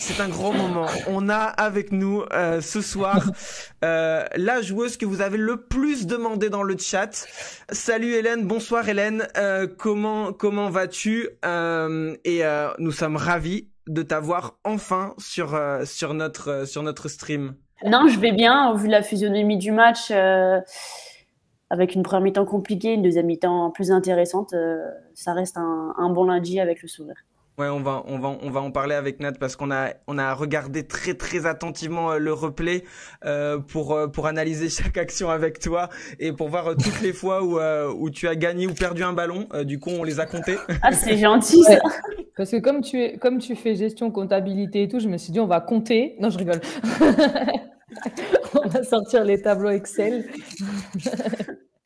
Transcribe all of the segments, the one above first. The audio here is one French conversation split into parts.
C'est un grand moment. On a avec nous euh, ce soir euh, la joueuse que vous avez le plus demandé dans le chat. Salut Hélène, bonsoir Hélène. Euh, comment comment vas-tu? Et nous sommes ravis de t'avoir enfin sur sur notre sur notre stream. Non, je vais bien. Au vu de la physionomie du match, avec une première mi-temps compliquée, une deuxième mi-temps plus intéressante, ça reste un, un bon lundi avec le sourire. Ouais, on va, on va, on va en parler avec Nat parce qu'on a, on a regardé très, très attentivement euh, le replay euh, pour, euh, pour analyser chaque action avec toi et pour voir toutes les fois où, où tu as gagné ou perdu un ballon. du coup, on les a comptés. Ah, c'est gentil ça. Parce que comme tu es, comme tu fais gestion, comptabilité et tout, je me suis dit on va compter. Non, je rigole. on va sortir les tableaux Excel.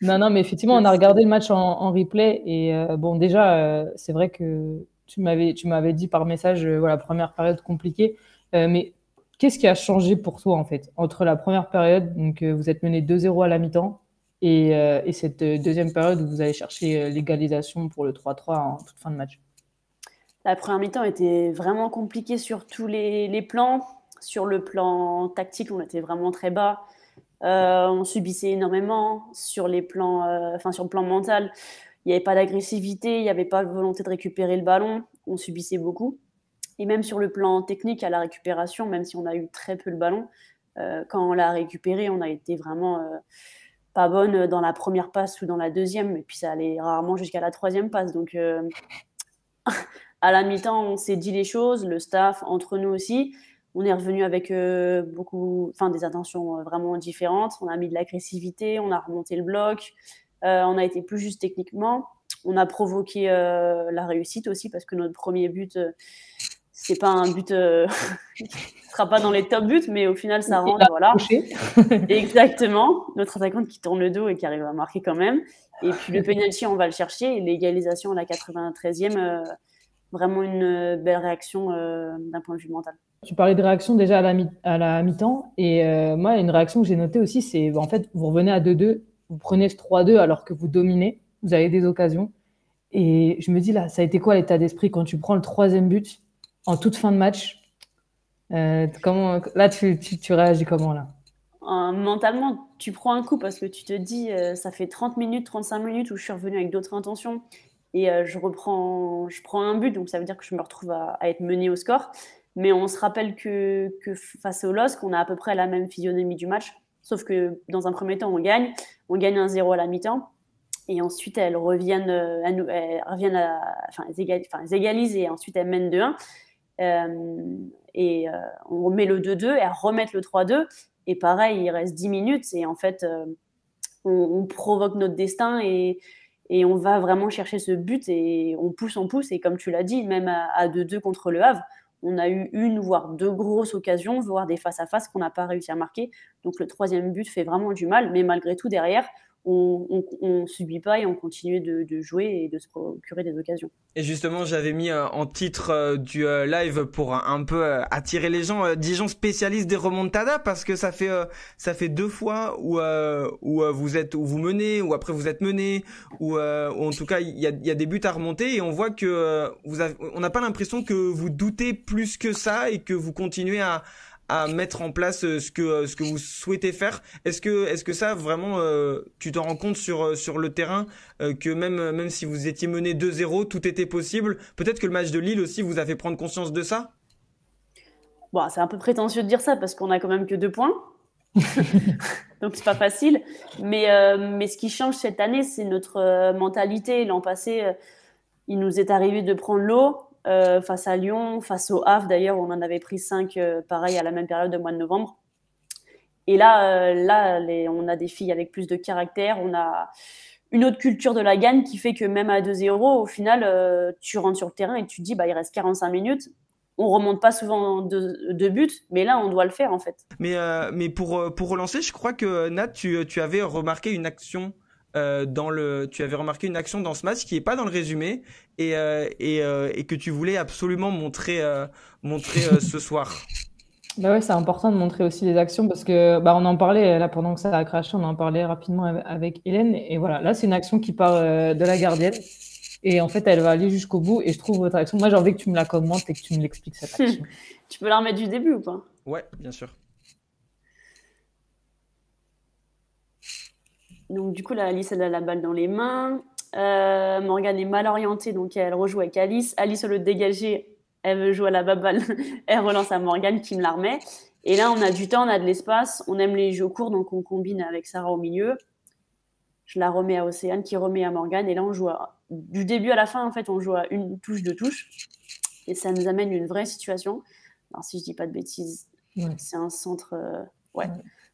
non, non, mais effectivement, on a regardé le match en, en replay et bon, déjà, c'est vrai que tu m'avais, tu m'avais dit par message, euh, voilà, première période compliquée. Euh, mais qu'est-ce qui a changé pour toi, en fait, entre la première période, donc euh, vous êtes mené 2-0 à la mi-temps, et, et, cette deuxième période où vous allez chercher l'égalisation pour le 3-3 en toute fin de match? La première mi-temps était vraiment compliquée sur tous les, plans. Sur le plan tactique, on était vraiment très bas. on subissait énormément sur les plans, sur le plan mental il n'y avait pas d'agressivité, il n'y avait pas de volonté de récupérer le ballon, on subissait beaucoup. Et même sur le plan technique à la récupération, même si on a eu très peu le ballon, euh, quand on l'a récupéré, on a été vraiment euh, pas bonne dans la première passe ou dans la deuxième, et puis ça allait rarement jusqu'à la troisième passe. Donc euh, à la mi-temps, on s'est dit les choses, le staff, entre nous aussi. On est revenu avec beaucoup, enfin des intentions vraiment différentes. On a mis de l'agressivité, on a remonté le bloc, on a été plus juste techniquement. On a provoqué euh, la réussite aussi parce que notre premier but, euh, c'est pas un but, ne sera pas dans les top buts, mais au final ça rentre. Voilà. Exactement. Notre attaquante qui tourne le dos et qui arrive à marquer quand même. Et puis le penalty, on va le chercher. Et l'égalisation à la 93e, vraiment une belle réaction d'un point de vue mental. Tu parlais de réaction déjà à la, mi à la mi-temps. Et moi, une réaction que j'ai notée aussi, c'est en fait, vous revenez à 2-2 vous prenez ce 3-2 alors que vous dominez, vous avez des occasions. Et je me dis là, ça a été quoi l'état d'esprit quand tu prends le troisième but en toute fin de match? Euh, comment, Là, tu, tu, réagis comment là? Euh, Mentalement, tu prends un coup parce que tu te dis, euh, ça fait 30 minutes, 35 minutes où je suis revenu avec d'autres intentions et je reprends, je prends un but, donc ça veut dire que je me retrouve à, être mené au score. Mais on se rappelle que, que face au LOSC, on a à peu près la même physionomie du match. Sauf que dans un premier temps, on gagne, on gagne un 0 à la mi-temps. Et ensuite, elles reviennent, euh, à nous, elles reviennent à, enfin, elles égalisent, et ensuite elles mènent 2-1. Euh, et euh, on remet le 2-2 et elles remettent le 3-2. Et pareil, il reste 10 minutes et en fait, on, provoque notre destin et, et, on va vraiment chercher ce but et on pousse, on pousse. Et comme tu l'as dit, même à 2-2 contre le Havre, on a eu une, voire deux grosses occasions, voire des face-à-face qu'on n'a pas réussi à marquer. Donc le troisième but fait vraiment du mal, mais malgré tout, derrière, on ne subit pas et on continue de, jouer et de se procurer des occasions. Et justement, j'avais mis euh, en titre euh, du euh, live pour un peu attirer les gens, Dijon spécialiste des remontadas parce que ça fait ça fait deux fois où où vous êtes où vous menez ou après vous êtes mené ou, en tout cas il y a, y a des buts à remonter et on voit que vous avez, on n'a pas l'impression que vous doutez plus que ça et que vous continuez à à mettre en place euh, ce que euh, ce que vous souhaitez faire. Est-ce que est-ce que ça vraiment euh, tu te rends compte sur sur le terrain que même même si vous étiez mené 2-0, tout était possible? Peut-être que le match de Lille aussi vous a fait prendre conscience de ça? Bon, c'est un peu prétentieux de dire ça parce qu'on a quand même que deux points. Donc c'est pas facile. Mais, mais ce qui change cette année, c'est notre mentalité. L'an passé, il nous est arrivé de prendre l'eau. Euh, face à Lyon, face au Havre d'ailleurs, on en avait pris 5 euh, pareil à la même période de mois de novembre. Et là, euh, là on a des filles avec plus de caractère, on a une autre culture de la gagne qui fait que même à 2-0, au final, tu rentres sur le terrain et tu te dis, bah, il reste 45 minutes. On remonte pas souvent de, buts, mais là, on doit le faire en fait. Mais, mais pour, pour relancer, je crois que Nat, tu, tu avais remarqué une action euh, dans le, tu avais remarqué une action dans ce match qui est pas dans le résumé et euh, et, euh, et, que tu voulais absolument montrer montrer ce soir. Bah ouais, c'est important de montrer aussi les actions parce que bah on en parlait là pendant que ça a craché, on en parlait rapidement avec Hélène et voilà, là c'est une action qui part de la gardienne Et en fait, elle va aller jusqu'au bout. Et je trouve votre action. Moi, j'ai envie que tu me la commentes et que tu me l'expliques cette action. tu peux la remettre du début ou pas? Ouais, bien sûr. Donc, du coup, là, Alice, elle a la balle dans les mains. Euh, Morgane est mal orientée, donc elle rejoue avec Alice. Alice, au lieu de dégager, elle veut jouer à la baballe. elle relance à Morgane qui me la remet. Et là, on a du temps, on a de l'espace. On aime les jeux courts, donc on combine avec Sarah au milieu. Je la remets à Océane qui remet à Morgane. Et là, on joue du début à la fin, en fait, on joue à une touche, de touche. Et ça nous amène une vraie situation. Alors, si je dis pas de bêtises, c'est un centre. Euh, ouais.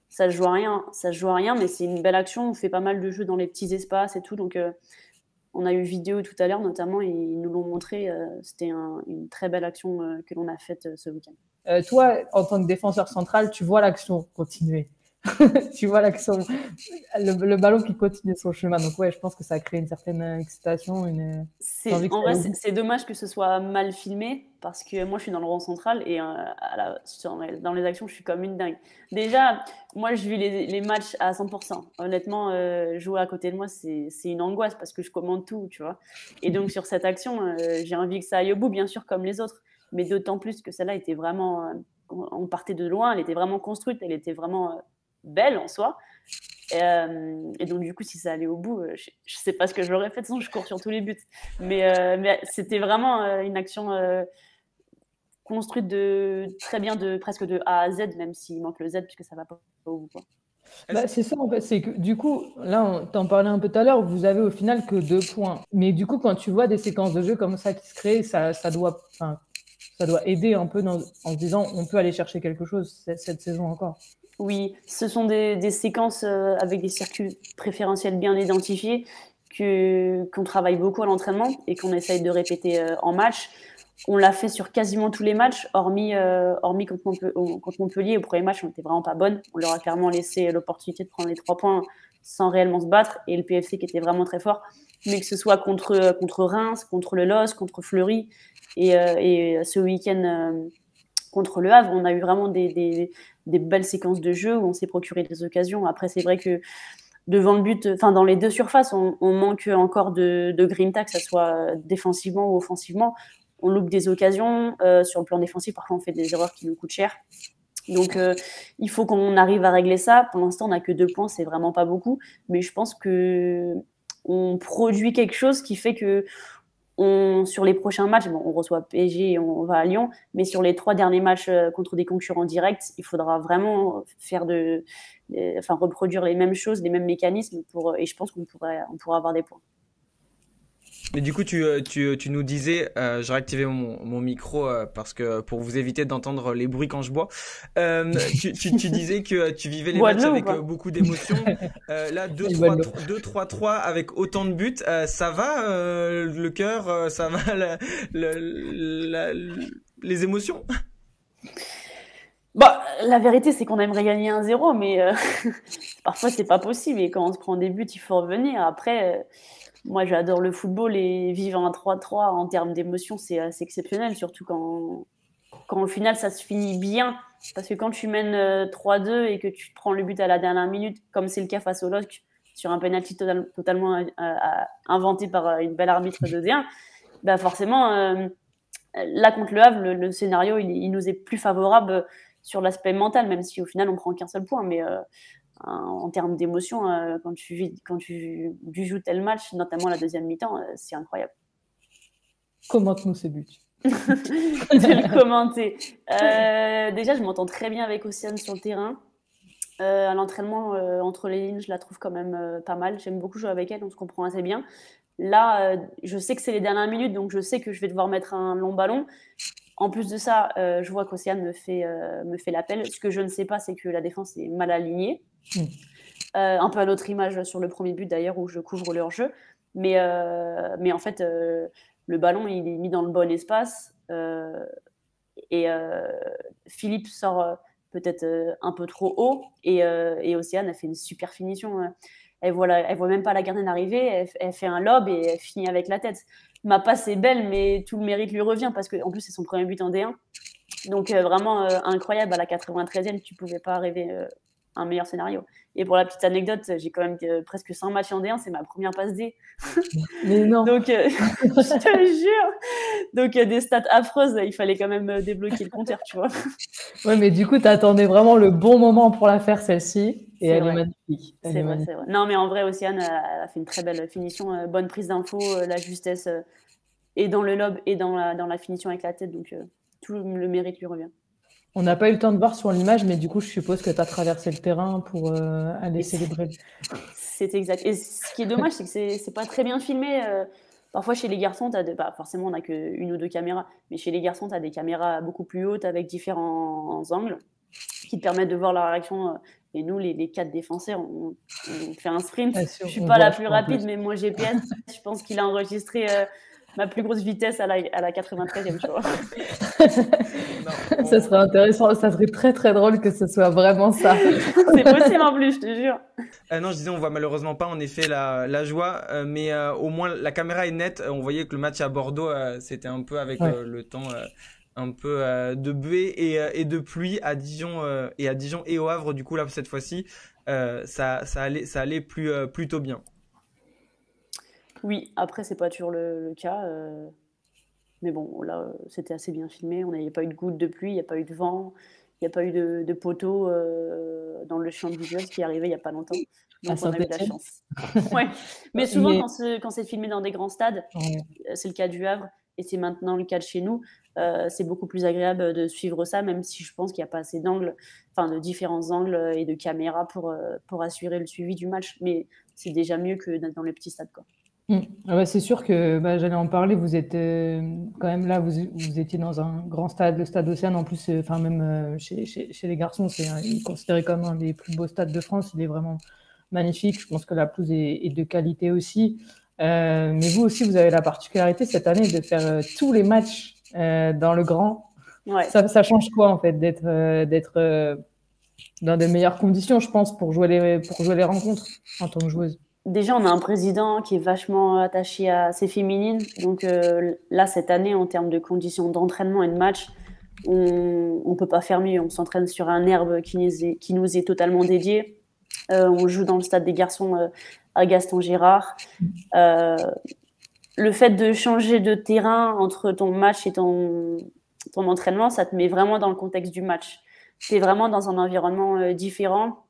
Ça ne joue à rien, ça joue à rien, mais c'est une belle action. On fait pas mal de jeux dans les petits espaces et tout. Donc, euh, on a eu vidéo tout à l'heure, notamment, et ils nous l'ont montré. Euh, c'était une très belle action que l'on a faite ce week-end. toi, en tant que défenseur central, tu vois l'action continuer. tu vois l'action, le, le, ballon qui continue son chemin. Donc ouais, je pense que ça a créé une certaine excitation. Une... C'est, en vrai, c'est, dommage que ce soit mal filmé parce que moi, je suis dans le rond central et euh, dans les actions, je suis comme une dingue. Déjà, moi, je vis les, matchs à 100%. Honnêtement, euh, jouer à côté de moi, c'est, une angoisse parce que je commande tout, tu vois. Et donc, sur cette action, euh, j'ai envie que ça aille au bout, bien sûr, comme les autres. Mais d'autant plus que celle-là était vraiment... on partait de loin, elle était vraiment construite, elle était vraiment belle en soi. Et, donc, du coup, si ça allait au bout, je, ne sais pas ce que j'aurais fait. De toute façon, je cours sur tous les buts. Mais, mais c'était vraiment une action construite de très bien, de presque de A à Z, même s'il manque le Z, puisque ça va pas au bout. Bah, c'est ça en fait, c'est que du coup, là, on t'en parlait un peu tout à l'heure, vous avez au final que deux points. Mais du coup, quand tu vois des séquences de jeu comme ça qui se créent, ça, ça doit, ça doit aider un peu en se disant on peut aller chercher quelque chose cette saison encore. Oui, ce sont des, séquences euh, avec des circuits préférentiels bien identifiés qu'on travaille beaucoup à l'entraînement et qu'on essaye de répéter euh, en match. On l'a fait sur quasiment tous les matchs, hormis, euh, hormis contre, Montpellier. Au premier match, on n'était vraiment pas bonne. On leur a clairement laissé l'opportunité de prendre les trois points sans réellement se battre. Et le PFC qui était vraiment très fort. Mais que ce soit contre, contre Reims, contre le LOS, contre Fleury et, et ce week-end contre le Havre, on a eu vraiment des, belles séquences de jeu où on s'est procuré des occasions. Après, c'est vrai que devant le but, enfin dans les deux surfaces, on, manque encore de, green tag, que ce soit défensivement ou offensivement. On loupe des occasions. Euh, sur le plan défensif, parfois on fait des erreurs qui nous coûtent cher. Donc euh, il faut qu'on arrive à régler ça. Pour l'instant, on n'a que deux points, c'est vraiment pas beaucoup. Mais je pense que on produit quelque chose qui fait que sur les prochains matchs, on reçoit PSG et on va à Lyon, mais sur les trois derniers matchs euh, contre des concurrents directs, il faudra vraiment faire de, enfin, reproduire les mêmes choses, les mêmes mécanismes, pour, et je pense qu'on pourrait, on pourra avoir des points. Mais du coup, tu, euh, tu, euh, tu nous disais, euh, j'ai réactivé mon, mon micro euh, parce que pour vous éviter d'entendre les bruits quand je bois. Euh, tu, tu, tu, disais que tu vivais les matchs avec beaucoup d'émotions. là, 2-3-3 avec autant de buts, ça va le cœur, ça va la, la, les émotions? Bah, la vérité, c'est qu'on aimerait gagner 1-0, mais parfois c'est pas possible. Et quand on se prend des buts, il faut revenir. Après moi, j'adore le football et vivre un 3-3 en termes d'émotion, c'est assez exceptionnel, surtout quand, quand au final ça se finit bien. Parce que quand tu mènes 3-2 euh, et que tu prends le but à la dernière minute, comme c'est le cas face au LOSC, sur un penalty totalement euh, euh, inventé par une belle arbitre de D1, bah forcément, là contre le Havre, le, scénario il, il, nous est plus favorable sur l'aspect mental, même si au final on prend qu'un seul point. Mais en termes d'émotion, euh, quand, tu, quand tu, joues tel match, notamment la deuxième mi-temps, euh, c'est incroyable. Commente-nous ces buts. de le commenter. Euh, déjà, je m'entends très bien avec Océane sur le terrain. à l'entraînement, entre les lignes, je la trouve quand même pas mal. J'aime beaucoup jouer avec elle, on se comprend assez bien. Là, je sais que c'est les dernières minutes, donc je sais que je vais devoir mettre un long ballon. En plus de ça, je vois qu'Océane me fait, me fait l'appel. Ce que je ne sais pas, c'est que la défense est mal alignée. Euh, un peu à notre image sur le premier but d'ailleurs où je couvre leur jeu. Mais, euh, mais en fait, euh, le ballon, il est mis dans le bon espace. et Philippe sort peut-être un peu trop haut. Et, Océane a fait une super finition. Elle voit, elle voit même pas la gardienne arriver. Elle, fait un lob et elle finit avec la tête. Ma passe est belle, mais tout le mérite lui revient parce qu'en plus, c'est son premier but en D1. Donc vraiment incroyable à la 93e, tu pouvais pas rêver un meilleur scénario. Et pour la petite anecdote, j'ai quand même presque 100 matchs en D1, c'est ma première passe D. Mais non. Donc, je te jure. Donc, des stats affreuses, il fallait quand même débloquer le compteur, tu vois. Ouais, mais du coup, tu attendais vraiment le bon moment pour la faire, celle-ci. Et elle est magnifique. C'est vrai, c'est vrai. Non, mais en vrai, Océane a, a fait une très belle finition, bonne prise d'info, la justesse et dans le lobe et dans la, dans la finition avec la tête. Donc, tout le mérite lui revient. On n'a pas eu le temps de voir sur l'image, mais du coup, je suppose que tu as traversé le terrain pour euh, aller célébrer. C'est exact. Et ce qui est dommage, c'est que c'est pas très bien filmé. Euh. parfois, chez les garçons, as bah, forcément, on n'a qu'une ou deux caméras, mais chez les garçons, tu as des caméras beaucoup plus hautes avec différents angles qui te permettent de voir leur réaction. Euh. Et nous, les, quatre défenseurs, on, fait un sprint. Je je suis pas la plus rapide, mais moi, GPS, je pense qu'il a enregistré ma plus grosse vitesse à la, à la 93e, tu vois. ça serait intéressant, ça serait très très drôle que ce soit vraiment ça. c'est possible en plus, je te jure. Euh, non, je disais, on voit malheureusement pas en effet la, la joie, euh, mais euh, au moins la caméra est nette. On voyait que le match à Bordeaux, c'était un peu avec le temps un peu de buée et, et, de pluie à Dijon et à Dijon et au Havre. Du coup, là, cette fois-ci, ça, ça, allait, ça allait plus, plutôt bien. Oui, après, c'est pas toujours le, cas. Euh, mais bon, là, c'était assez bien filmé. On n'avait pas eu de gouttes de pluie, il n'y a pas eu de vent, il n'y a pas eu de, de poteau euh, dans le champ de visuel, ce qui est arrivé il n'y a pas longtemps. Donc, on a eu de la chance. ouais. Mais souvent, quand c'est filmé dans des grands stades, c'est le cas du Havre et c'est maintenant le cas de chez nous, euh, c'est beaucoup plus agréable de suivre ça, même si je pense qu'il n'y a pas assez d'angles, enfin de différents angles et de caméras pour, pour assurer le suivi du match. Mais c'est déjà mieux que dans les petits stades. Quoi. Mm. Ah bah, c'est sûr que bah, j'allais en parler. Vous êtes euh, quand même là, vous, vous, étiez dans un grand stade, le stade Océane. En plus, euh, enfin même euh, chez, chez, chez, les garçons, c'est considéré comme un des plus beaux stades de France. Il est vraiment magnifique. Je pense que la pelouse est, est de qualité aussi. mais vous aussi, vous avez la particularité cette année de faire tous les matchs dans le grand. Ouais. Ça, ça, change quoi en fait d'être d'être dans de meilleures conditions, je pense, pour jouer les pour jouer les rencontres en tant que joueuse? Déjà, on a un président qui est vachement attaché à ses féminines. Donc euh, là, cette année, en termes de conditions d'entraînement et de match, on ne peut pas faire mieux. On s'entraîne sur un herbe qui nous est, totalement dédié. Euh, on joue dans le stade des garçons euh, à Gaston Gérard. le fait de changer de terrain entre ton match et ton, ton entraînement, ça te met vraiment dans le contexte du match. Es vraiment dans un environnement différent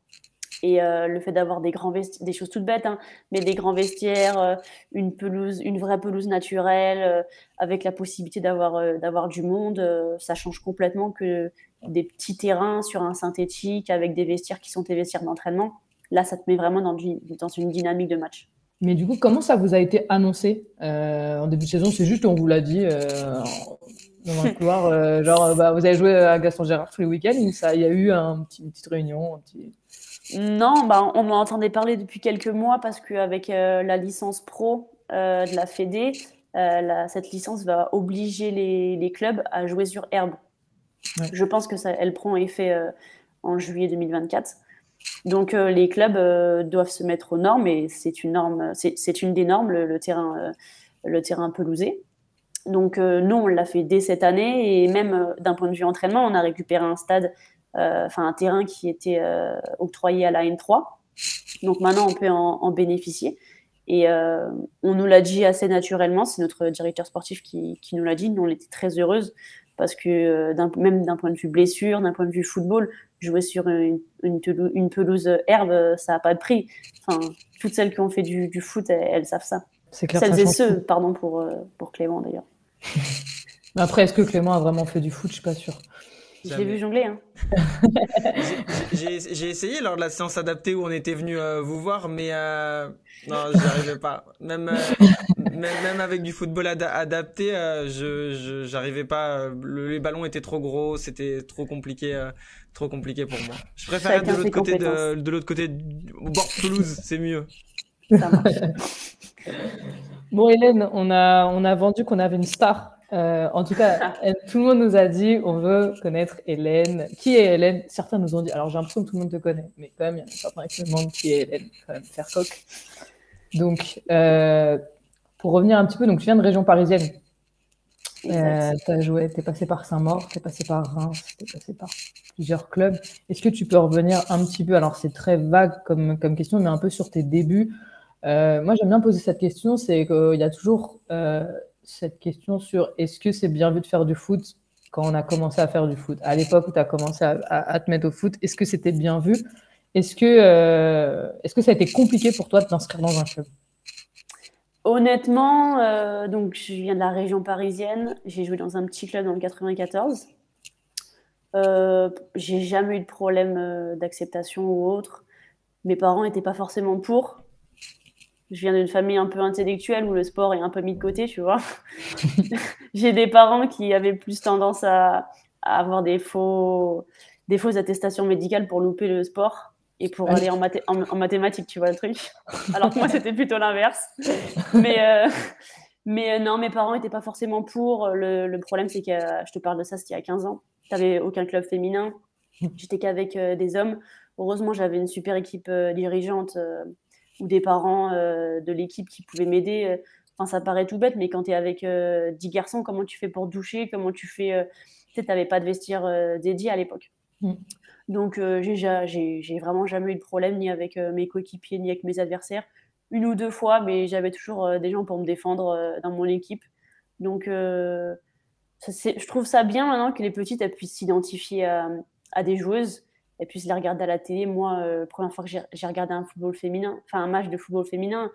et euh, le fait d'avoir des grands des choses toutes bêtes, hein, mais des grands vestiaires, euh, une pelouse, une vraie pelouse naturelle, euh, avec la possibilité d'avoir d'avoir du monde, ça change complètement que des petits terrains sur un synthétique avec des vestiaires qui sont tes vestiaires d'entraînement. Là, ça te met vraiment dans, dans une dynamique de match. Mais du coup, comment ça vous a été annoncé en début de saison? C'est juste, on vous l'a dit dans un couloir, genre, bah, vous allez jouer à Gaston Gérard tous les week-ends, il y a eu une petite réunion. Non, bah, on en entendait parler depuis quelques mois parce qu'avec euh, la licence pro euh, de la Fédé, euh, cette licence va obliger les, clubs à jouer sur herbe. Je pense que ça, elle prend effet en juillet 2024. Donc les clubs doivent se mettre aux normes et c'est une norme, c'est une des normes le, terrain, le terrain pelousé. Donc nous on l'a fait dès cette année et même d'un point de vue entraînement, on a récupéré un stade euh, enfin un terrain qui était euh, octroyé à la N3. Donc maintenant, on peut en, bénéficier. Et euh, on nous l'a dit assez naturellement, c'est notre directeur sportif qui, nous l'a dit, nous on était très heureuse parce que même d'un point de vue blessure, d'un point de vue football, jouer sur une, une, pelouse herbe, ça n'a pas de prix. Enfin, toutes celles qui ont fait du, foot, elles, savent ça. Clair, celles et ceux, pardon pour, pour Clément d'ailleurs. Après, est-ce que Clément a vraiment fait du foot? Je suis pas sûre. Je l'ai vu jongler. Hein. j'ai essayé lors de la séance adaptée où on était venu euh, vous voir, mais euh, non, j'y arrivais pas. Même, euh, même, avec du football adapté, je j'arrivais pas. les ballons étaient trop gros, c'était trop compliqué, trop compliqué pour moi. Je préfère être de l'autre côté de, de l'autre côté au bord de Toulouse, c'est mieux. Ça marche. bon, Hélène, on a on a vendu qu'on avait une star euh, en tout cas, tout le monde nous a dit on veut connaître Hélène. Qui est Hélène? Certains nous ont dit. Alors j'ai l'impression que tout le monde te connaît, mais quand même, il y en a certains qui se demandent qui est Hélène, quand même, faire coq. Donc, euh, pour revenir un petit peu, donc tu viens de région parisienne. Euh, tu as joué, tu es passé par Saint-Maur, tu es passé par Reims, tu es passé par plusieurs clubs. Est-ce que tu peux revenir un petit peu, alors c'est très vague comme, comme question, mais un peu sur tes débuts euh, Moi, j'aime bien poser cette question, c'est qu'il y a toujours euh, cette question sur est-ce que c'est bien vu de faire du foot quand on a commencé à faire du foot? À l'époque où tu as commencé à, te mettre au foot, est-ce que c'était bien vu? Est-ce que, est-ce que ça a été compliqué pour toi de t'inscrire dans un club? Honnêtement, euh, donc je viens de la région parisienne. J'ai joué dans un petit club dans le 94. Euh, j'ai jamais eu de problème euh, d'acceptation ou autre. Mes parents n'étaient pas forcément pour. Je viens d'une famille un peu intellectuelle où le sport est un peu mis de côté, tu vois. j'ai des parents qui avaient plus tendance à, à avoir des faux, des fausses attestations médicales pour louper le sport et pour aller en, en, mathématiques, tu vois le truc. Alors que moi, c'était plutôt l'inverse. Mais, euh, mais euh, non, mes parents n'étaient pas forcément pour. Le, problème, c'est que je te parle de ça, c'était il y a 15 ans. Tu n'avais aucun club féminin. J'étais qu'avec euh, des hommes. Heureusement, j'avais une super équipe dirigeante ou des parents de l'équipe qui pouvaient m'aider. Enfin, ça paraît tout bête, mais quand tu es avec 10 garçons, comment tu fais pour doucher? Comment tu fais Tu n'avais pas de vestiaire dédié à l'époque. Mm. Donc, euh, j'ai vraiment jamais eu de problème ni avec euh, mes coéquipiers ni avec mes adversaires. Une ou deux fois, mais j'avais toujours euh, des gens pour me défendre dans mon équipe. Donc, je trouve ça bien maintenant que les petites puissent s'identifier à, des joueuses, elles puissent les regarder à la télé. Moi, la première fois que j'ai regardé un football féminin, enfin un match de football féminin,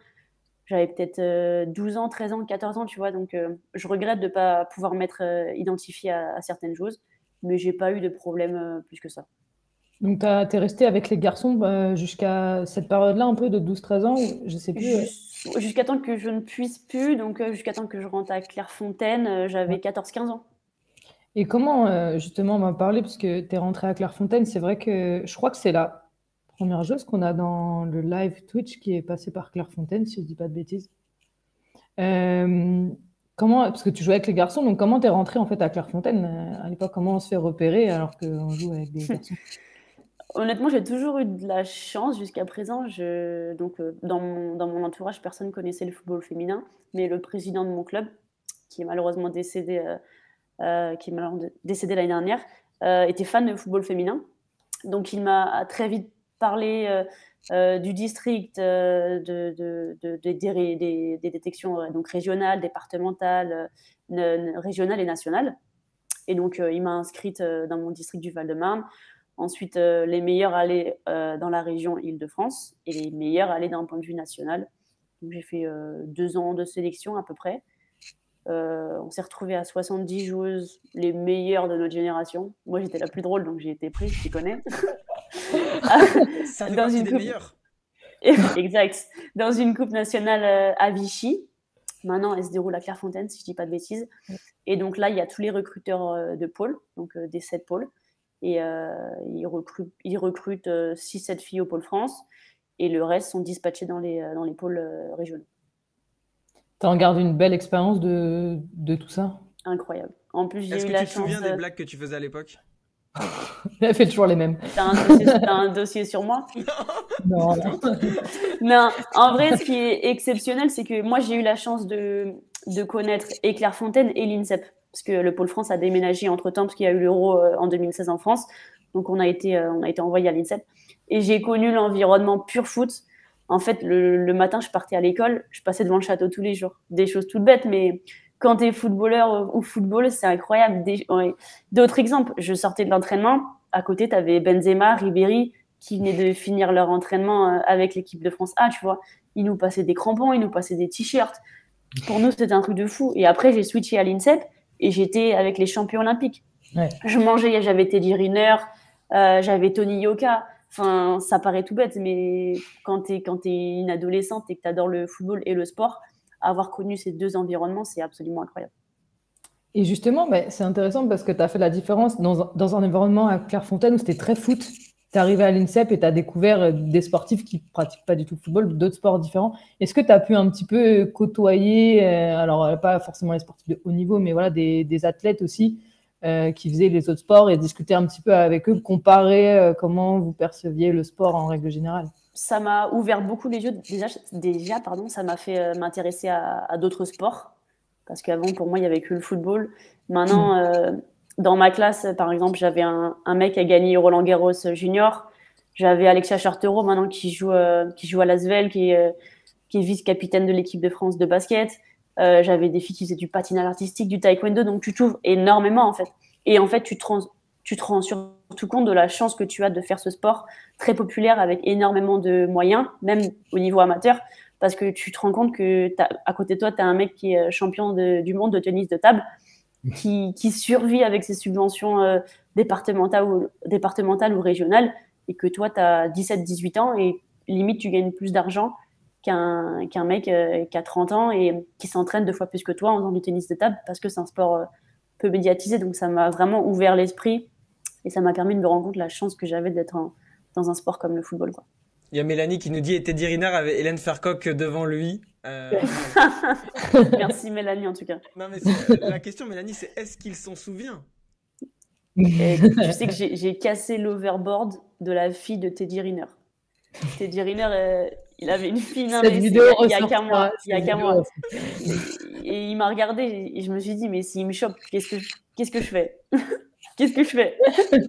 j'avais peut-être 12 ans, 13 ans, 14 ans, tu vois. Donc, je regrette de ne pas pouvoir m'être identifiée à, à, certaines joueuses, mais j'ai pas eu de problème plus que ça. Donc, tu es resté avec les garçons bah, jusqu'à cette période-là, un peu de 12-13 ans, je sais plus. Jusqu'à temps que je ne puisse plus, donc euh, jusqu'à temps que je rentre à Clairefontaine, euh, j'avais 14-15 ans. Et comment, euh, justement, on m'a parlé, parce que tu es rentré à Clairefontaine, c'est vrai que je crois que c'est la première chose qu'on a dans le live Twitch qui est passé par Clairefontaine, si je ne dis pas de bêtises. comment, parce que tu jouais avec les garçons, donc comment tu es rentré en fait à Clairefontaine à l'époque? Comment on se fait repérer alors qu'on joue avec des garçons? Honnêtement, j'ai toujours eu de la chance jusqu'à présent. Je, donc, euh, dans, mon, dans mon entourage, personne ne connaissait le football féminin, mais le président de mon club, qui est malheureusement décédé, euh, euh, qui est malheureusement décédé l'année dernière, était fan de football féminin. Donc, il m'a très vite parlé du district, de, de, de, des, détections donc régionales, départementales, régionales et nationales. Et donc, il m'a inscrite dans mon district du Val-de-Marne. Ensuite, euh, les meilleurs allaient euh, dans la région Île-de-France et les meilleurs allaient d'un point de vue national. J'ai fait euh, deux ans de sélection à peu près. On s'est retrouvé à 70 joueuses, les meilleures de notre génération. Moi, j'étais la plus drôle, donc j'ai été prise, tu connais. Ça dans une coupe... meilleures. exact. Dans une coupe nationale à Vichy. Maintenant, elle se déroule à Clairefontaine, si je ne dis pas de bêtises. Et donc là, il y a tous les recruteurs de pôle, donc des sept pôles. Et euh, ils recrutent, ils recrutent 6-7 filles au pôle France et le reste sont dispatchés dans les, euh, dans les pôles euh, régionaux. Tu en gardes une belle expérience de, de, tout ça Incroyable. En plus, j'ai eu la chance. Est-ce que tu te souviens des blagues que tu faisais à l'époque? Elle fait toujours les mêmes. T'as un, un, dossier sur moi? Non, non. non. En vrai, ce qui est exceptionnel, c'est que moi, j'ai eu la chance de, de connaître et Fontaine et l'INSEP parce que le pôle France a déménagé entre temps, parce qu'il y a eu l'euro euh, en 2016 en France. Donc, on a été, euh, on a été envoyé à l'INSEP. Et j'ai connu l'environnement pur foot. En fait, le, matin, je partais à l'école, je passais devant le château tous les jours. Des choses toutes bêtes, mais quand tu es footballeur ou football, c'est incroyable. D'autres exemples, je sortais de l'entraînement, à côté, tu avais Benzema, Ribéry, qui venaient de finir leur entraînement euh, avec l'équipe de France A, tu vois. Ils nous passaient des crampons, ils nous passaient des t-shirts. Pour nous, c'était un truc de fou. Et après, j'ai switché à l'INSEP et j'étais avec les champions olympiques. Je mangeais, j'avais Teddy Riner, euh, j'avais Tony Yoka. Enfin, ça paraît tout bête, mais quand tu es, quand une adolescente et que tu adores le football et le sport, avoir connu ces deux environnements, c'est absolument incroyable. Et justement, bah, c'est intéressant parce que tu as fait la différence dans, dans un environnement à Clairefontaine où c'était très foot tu es arrivé à l'INSEP et tu as découvert euh, des sportifs qui pratiquent pas du tout le football, d'autres sports différents. Est-ce que tu as pu un petit peu côtoyer, euh, alors euh, pas forcément les sportifs de haut niveau, mais voilà, des, athlètes aussi qui faisaient les autres sports et discuter un petit peu avec eux, comparer comment vous perceviez le sport en règle générale Ça m'a ouvert beaucoup les yeux. Déjà, déjà pardon, ça m'a fait m'intéresser à, d'autres sports Parce qu'avant, pour moi, il y avait que le football. Maintenant, euh, dans ma classe, par exemple, j'avais un, un, mec qui a gagné Roland Garros junior. J'avais Alexia Chartereau maintenant qui joue, euh, qui joue à Lasvel, qui euh, qui est vice-capitaine de l'équipe de France de basket. Euh, j'avais des filles qui faisaient du patinage artistique, du taekwondo. Donc, tu t'ouvres énormément, en fait. Et en fait, tu te, rends, tu te rends surtout compte de la chance que tu as de faire ce sport très populaire avec énormément de moyens, même au niveau amateur parce que tu te rends compte que à côté de toi, tu as un mec qui est champion de, du monde de tennis de table, qui, qui survit avec ses subventions euh, départementales, ou, départementales ou régionales, et que toi, tu as 17-18 ans et limite, tu gagnes plus d'argent qu'un qu'un mec euh, qui a 30 ans et qui s'entraîne deux fois plus que toi en faisant du tennis de table, parce que c'est un sport euh, peu médiatisé. Donc ça m'a vraiment ouvert l'esprit et ça m'a permis de me rendre compte la chance que j'avais d'être dans un sport comme le football. Quoi. Il y a Mélanie qui nous dit et Teddy Riner avait Hélène Farcock devant lui. Euh... Merci Mélanie en tout cas. Non mais la question Mélanie c'est est-ce qu'il s'en souvient? Et Tu sais que j'ai cassé l'overboard de la fille de Teddy Riner. Teddy Riner, il avait une fille non, Cette vidéo il y a qu'un mois. Il y a qu'un mois. Et, il m'a regardé et je me suis dit mais s'il me chope, qu'est-ce que qu'est-ce que je fais? Qu'est-ce que je fais?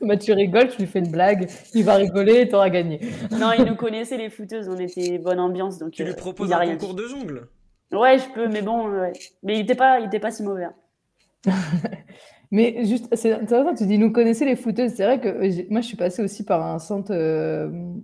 Bah, tu rigoles, tu lui fais une blague, il va rigoler et t'auras gagné. non, il nous connaissait les footeuses, on était bonne ambiance. Donc, tu lui proposes un concours de jongle? Ouais, je peux, mais bon, ouais. mais il était pas, il était pas si mauvais. Hein. mais juste, c'est intéressant, tu dis nous connaissait les footeuses. C'est vrai que moi, je suis passée aussi par un centre euh, euh,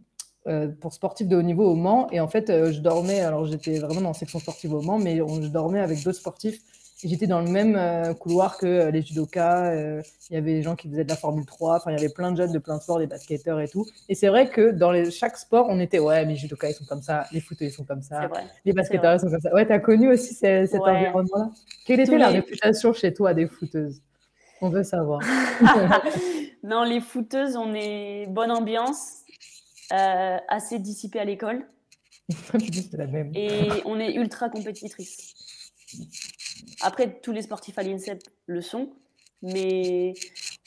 pour sportifs de haut niveau au Mans, et en fait, euh, je dormais. Alors, j'étais vraiment en section sportive au Mans, mais on, je dormais avec d'autres sportifs J'étais dans le même euh, couloir que euh, les judokas. Euh, il y avait des gens qui faisaient de la Formule 3. Enfin, il y avait plein de jeunes de plein de sports, des basketteurs et tout. Et c'est vrai que dans les, chaque sport, on était ouais, mais les judokas ils sont comme ça, les footeux ils sont comme ça, les basketteurs ils sont comme ça. Ouais, t'as connu aussi cet environnement-là? Quelle était la réputation chez toi des footeuses? On veut savoir. non, les footeuses, on est bonne ambiance, assez dissipée à l'école. la même. Et on est ultra compétitrice. Après, tous les sportifs à l'INSEP le sont, mais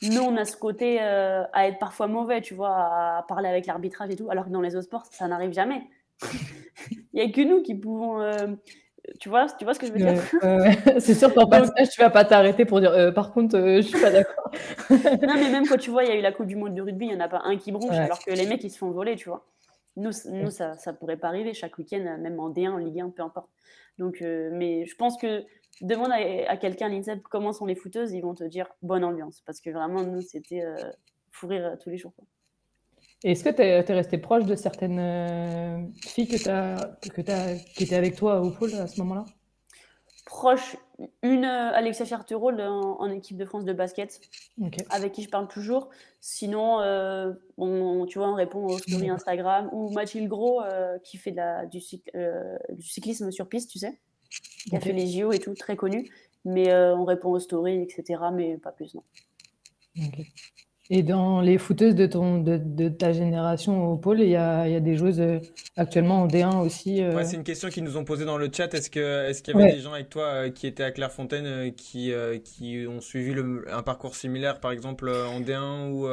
nous, on a ce côté euh, à être parfois mauvais, tu vois, à parler avec l'arbitrage et tout, alors que dans les autres sports, ça n'arrive jamais. Il n'y a que nous qui pouvons. Euh, tu, vois, tu vois ce que je veux dire? C'est sûr qu'en passage, tu vas pas t'arrêter pour dire euh, par contre, je suis pas d'accord. non, mais même quand tu vois, il y a eu la Coupe du Monde de rugby, il n'y en a pas un qui bronche, alors que les mecs, ils se font voler, tu vois. Nous, nous ça ne pourrait pas arriver chaque week-end, même en D1, en Ligue 1, peu importe. Donc, mais je pense que demande à, quelqu'un à l'INSEP comment sont les footeuses, ils vont te dire bonne ambiance. Parce que vraiment, nous, c'était euh, fou rire euh, tous les jours. Est-ce que tu es, resté proche de certaines euh, filles que as, que as, qui étaient avec toi au pôle à ce moment-là? Proche, une Alexia Chartereau en, équipe de France de basket, avec qui je parle toujours. Sinon, on, tu vois, on répond aux stories Instagram. Ou Mathilde Gros, qui fait de la, du, du cyclisme sur piste, tu sais qui a fait les JO et tout, très connu. Mais euh, on répond aux stories, etc. Mais pas plus, non. Et dans les footeuses de, ton, de, ta génération au pôle, il y a, y a, des joueuses euh, actuellement en D1 aussi euh... ouais, C'est une question qu'ils nous ont posée dans le chat. Est-ce qu'il est qu'il y avait des gens avec toi euh, qui étaient à Clairefontaine qui, qui ont suivi le, un parcours similaire, par exemple en D1 ou